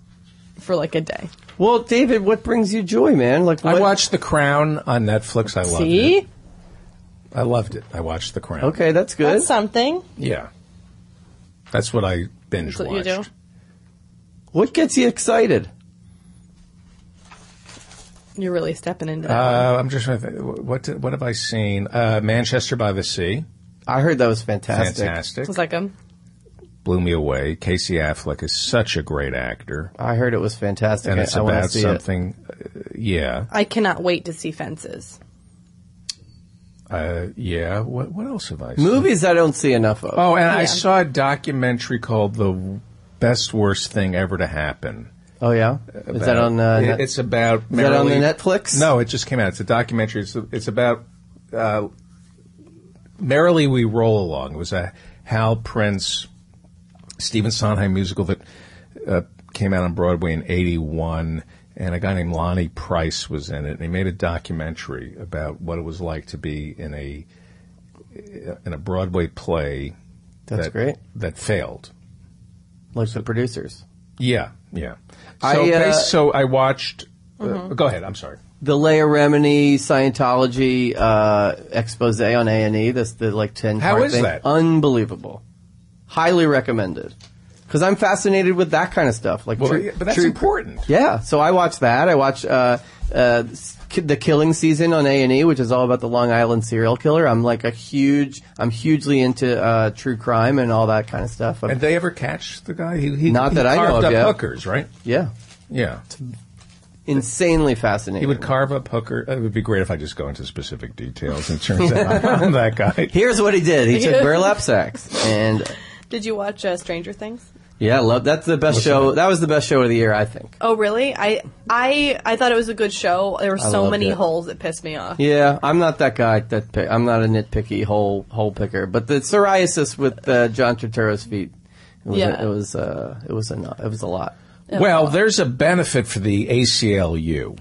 for like a day. Well, David, what brings you joy, man? Like, I watched The Crown on Netflix. I loved See, it. I loved it. I watched The Crown. Okay, that's good. that's something. Yeah. That's what I binge That's what you watched. do. what gets you excited? You're really stepping into that. Uh, I'm just trying to think. What, did- what have I seen? Uh, Manchester by the Sea. I heard that was fantastic. Fantastic. it's like a Blew me away. Casey Affleck is such a great actor. I heard it was fantastic. And it's I wanna about see something. Uh, yeah. I cannot wait to see Fences. Uh, yeah. What, what else have I seen? Movies I don't see enough of. Oh, and I saw a documentary called The Best Worst Thing Ever to Happen. Oh, yeah? Is that on? Uh, Net- it's about. is that on the Netflix? No, it just came out. It's a documentary. It's, it's about uh, Merrily We Roll Along. It was a Hal Prince, Stephen Sondheim musical that uh, came out on Broadway in '81, and a guy named Lonny Price was in it. And he made a documentary about what it was like to be in a in a Broadway play. That's that, great. That failed. like the producers. Yeah, yeah. So, I, uh, so I watched. Uh, Mm-hmm. go ahead. I'm sorry. The Leah Remini Scientology uh, expose on A and E. This the like ten. How is thing. that? Unbelievable. Highly recommended. Because I'm fascinated with that kind of stuff. Like, Well, true- but that's true- important. Yeah, so I watch that. I watch uh, uh, the Killing Season on A and E, which is all about the Long Island serial killer. I'm like a huge. I'm hugely into uh, true crime and all that kind of stuff. And they ever catch the guy? He, he Not he that I know of up yet. hookers, right? yeah, Yeah. insanely fascinating. He would carve up hooker. It would be great if I just go into specific details. And it turns out I'm *laughs* that guy. Here's what he did. He took *laughs* burlap sacks and Did you watch uh, Stranger Things? yeah, love. That's the best show. That was the best show of the year, I think. Oh, really? I I I thought it was a good show. There were so many it. holes that pissed me off. Yeah, I'm not that guy. That pick, I'm not a nitpicky hole hole picker. But the psoriasis with uh, John Turturro's feet, it was Yeah. a, it was uh, it was a it was a lot. Well, there's a benefit for the ACLU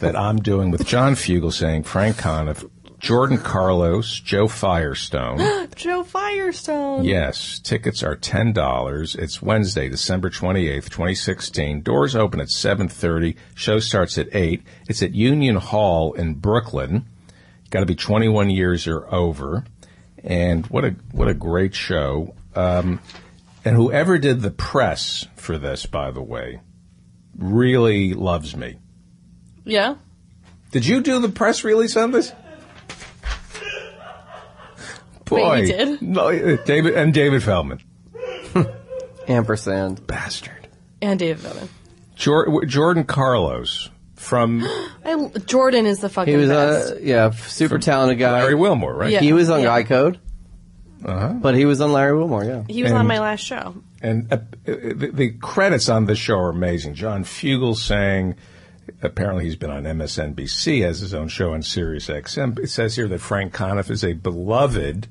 that I'm doing with John Fugelsang Frank Conniff, Jordan Carlos, Joe Firestone. *gasps* Joe Firestone. Yes, tickets are ten dollars. It's Wednesday, December twenty eighth, twenty sixteen. Doors open at seven thirty. Show starts at eight. It's at Union Hall in Brooklyn. Got to be twenty one years or over. And what a what a great show. Um, and whoever did the press for this, by the way, really loves me. Yeah. Did you do the press release on this? Wait, Boy, you did? No, uh, David and David Feldman. *laughs* Ampersand. bastard. And David Feldman. Jor- Jordan Carlos from *gasps* I, Jordan is the fucking He was best. a yeah super talented guy. Larry Wilmore, right? Yeah. He was on Yeah. Guy Code, Uh-huh. but he was on Larry Wilmore. Yeah. he was on and- my last show. And uh, uh, the, the credits on this show are amazing. John Fugelsang, apparently he's been on MSNBC, has his own show on Sirius XM. It says here that Frank Conniff is a beloved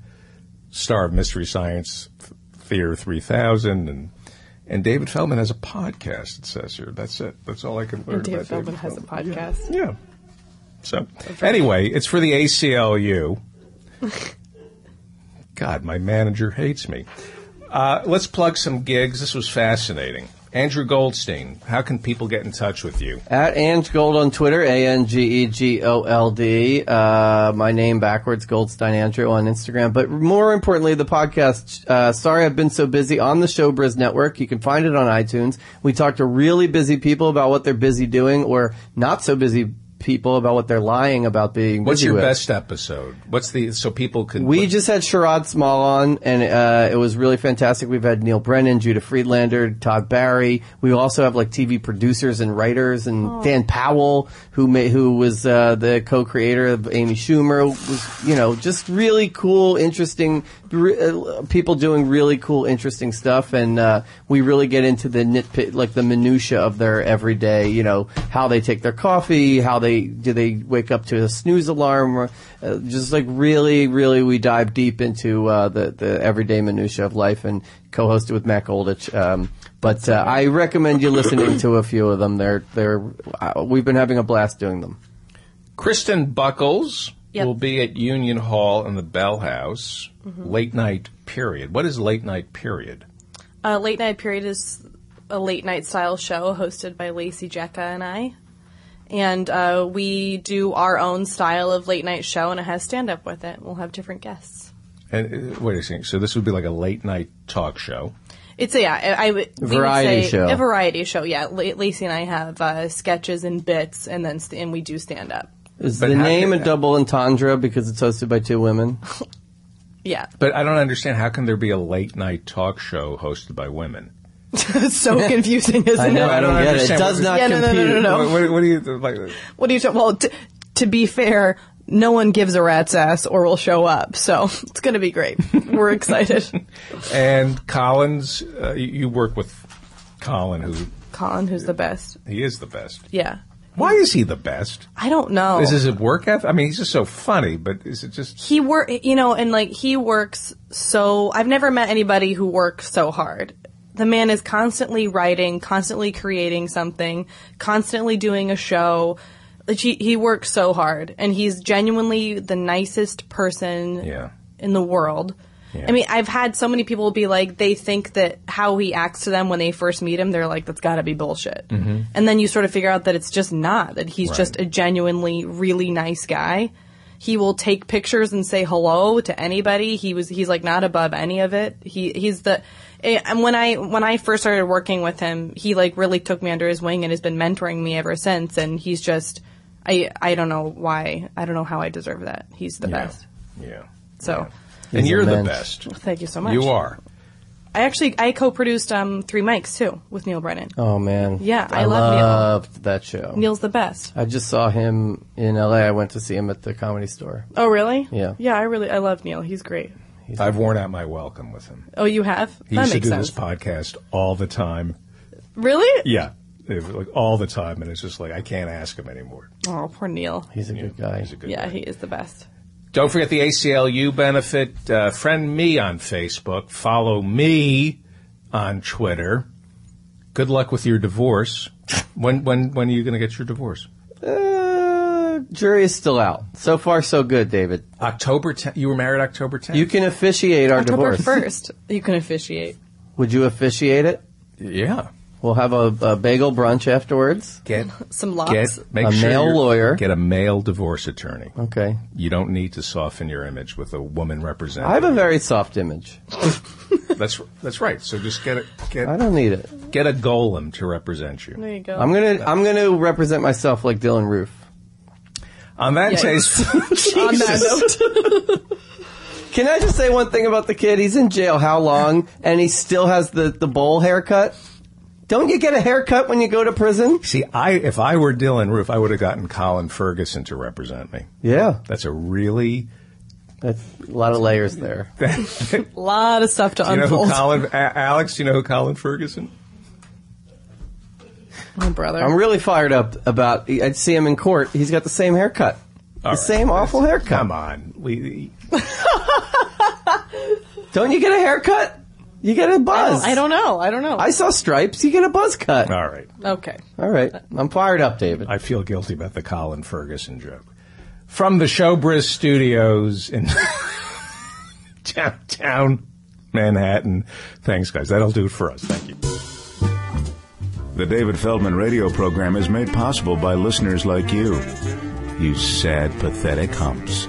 star of Mystery Science Theater 3000, and and David Feldman has a podcast. It says here. That's it. That's all I can learn And David Feldman David has a podcast. Yeah. So anyway, it's for the ACLU. *laughs* God, my manager hates me. Uh, let's plug some gigs. This was fascinating. Andrew Goldstein, how can people get in touch with you? At Ange Gold on Twitter, A N G E G O L D. Uh, my name backwards, Goldstein Andrew on Instagram. But more importantly, the podcast. Uh, sorry, I've been so busy on the Showbiz Network. You can find it on iTunes. We talk to really busy people about what they're busy doing, or not so busy people about what they're lying about being. What's busy your with. best episode? What's the so people can We just had Sherrod Small on, and uh, it was really fantastic. We've had Neal Brennan, Judah Friedlander, Todd Barry. We also have like TV producers and writers, and Dan Powell, who ma- who was uh, the co-creator of Amy Schumer, was you know just really cool, interesting re- people doing really cool, interesting stuff, and uh, we really get into the nitpick, like the minutia of their everyday. You know, how they take their coffee, how they do they wake up to a snooze alarm, or, uh, just like really, really, we dive deep into uh, the the everyday minutia of life, and co-hosted with Matt Goldich. Um, but uh, I recommend you listening to a few of them. They're they're uh, we've been having a blast doing them. Kristen Buckels Yep. will be at Union Hall in the Bell House. Mm-hmm. Late night period. What is late night period? Uh, late night period is a late night style show hosted by Lacey Jecka and I. And uh, we do our own style of late night show, and it has stand up with it. We'll have different guests. And uh, wait a second. So this would be like a late night talk show. It's a, yeah, I, I would we would Variety say show. A variety show, yeah. La- Lacey and I have uh, sketches and bits, and then st- and we do stand up. Is But the name can- a double entendre because it's hosted by two women? *laughs* Yeah, But I don't understand. How can there be a late night talk show hosted by women? *laughs* so confusing, isn't I know. it? I don't, don't get it. It understand does what- not Yeah, no, no, no, no, no. What, what, what do you like? What are you talking? Well, t- to be fair, no one gives a rat's ass or will show up, so *laughs* it's going to be great. We're excited. And Collins, uh, you, you work with Colin, who Colin, who's the best? he is the best. Yeah, Why is he the best? I don't know. Is his work ethic? I mean, he's just so funny, but is it just? he work you know and like he works so i've never met anybody who works so hard the man is constantly writing constantly creating something constantly doing a show like he, he works so hard and he's genuinely the nicest person Yeah. in the world Yeah. I mean, I've had so many people be like, they think that how he acts to them when they first meet him, they're like, that's gotta be bullshit. And then you sort of figure out that it's just not, that he's Right. just a genuinely really nice guy. He will take pictures and say hello to anybody. He was, he's like not above any of it. He, he's the, eh, and when I, when I first started working with him, he like really took me under his wing and has been mentoring me ever since. And he's just, I, I don't know why, I don't know how I deserve that. He's the Yeah. best. Yeah. So, And He's a you're the mensch. best. thank you so much. You are. I actually I co-produced um Three Mics too with Neal Brennan. Oh man. Yeah, I love Neal. loved that show. Neal's the best. I just saw him in LA. I went to see him at the comedy store. Oh really? Yeah. Yeah, I really I love Neal. He's great. I've worn out my welcome with him. Oh, you have? He that used to do sense. this podcast all the time. Really? Yeah. It was like all the time, and it's just like I can't ask him anymore. Oh, poor Neal. He's a good guy. He's a good Yeah, guy. he is the best. Don't forget the ACLU benefit. Uh, friend me on Facebook. Follow me on Twitter. Good luck with your divorce. When when when are you going to get your divorce? Uh, jury is still out. So far, so good, David. October 10th. You were married October 10th. You can officiate our October divorce. first, you can officiate. Would you officiate it? yeah. We'll have a, a bagel brunch afterwards. Get *laughs* Some locks. get make A sure male lawyer. Get a male divorce attorney. Okay. You don't need to soften your image with a woman representing. I have a very soft image. *laughs* That's that's right. So just get a, I get don't need it. get a golem to represent you. There you go. I'm gonna I'm gonna represent myself like Dylann Roof. On that Yikes. case, *laughs* On that note, Can I just say one thing about the kid? He's in jail how long, and he still has the the bowl haircut. Don't you get a haircut when you go to prison? see, I if I were Dylann Roof, I would have gotten Colin Ferguson to represent me. Yeah, That's a really. that's a lot of layers there. *laughs* a *laughs* lot of stuff to you know unfold. Colin? A- Alex, do you know who Colin Ferguson? oh, brother. I'm really fired up about. I'd see him in court. He's got the same haircut, the All right. same awful haircut. Come on, we. *laughs* Don't you get a haircut? You get a buzz. don't, I don't know. I don't know. I saw stripes. You get a buzz cut. All right, okay. All right, I'm fired up, David. I feel guilty about the Colin Ferguson joke. From the Showbiz Studios in *laughs* downtown Manhattan. Thanks, guys. That'll do it for us. Thank you. The David Feldman radio program is made possible by listeners like you. You sad, pathetic humps.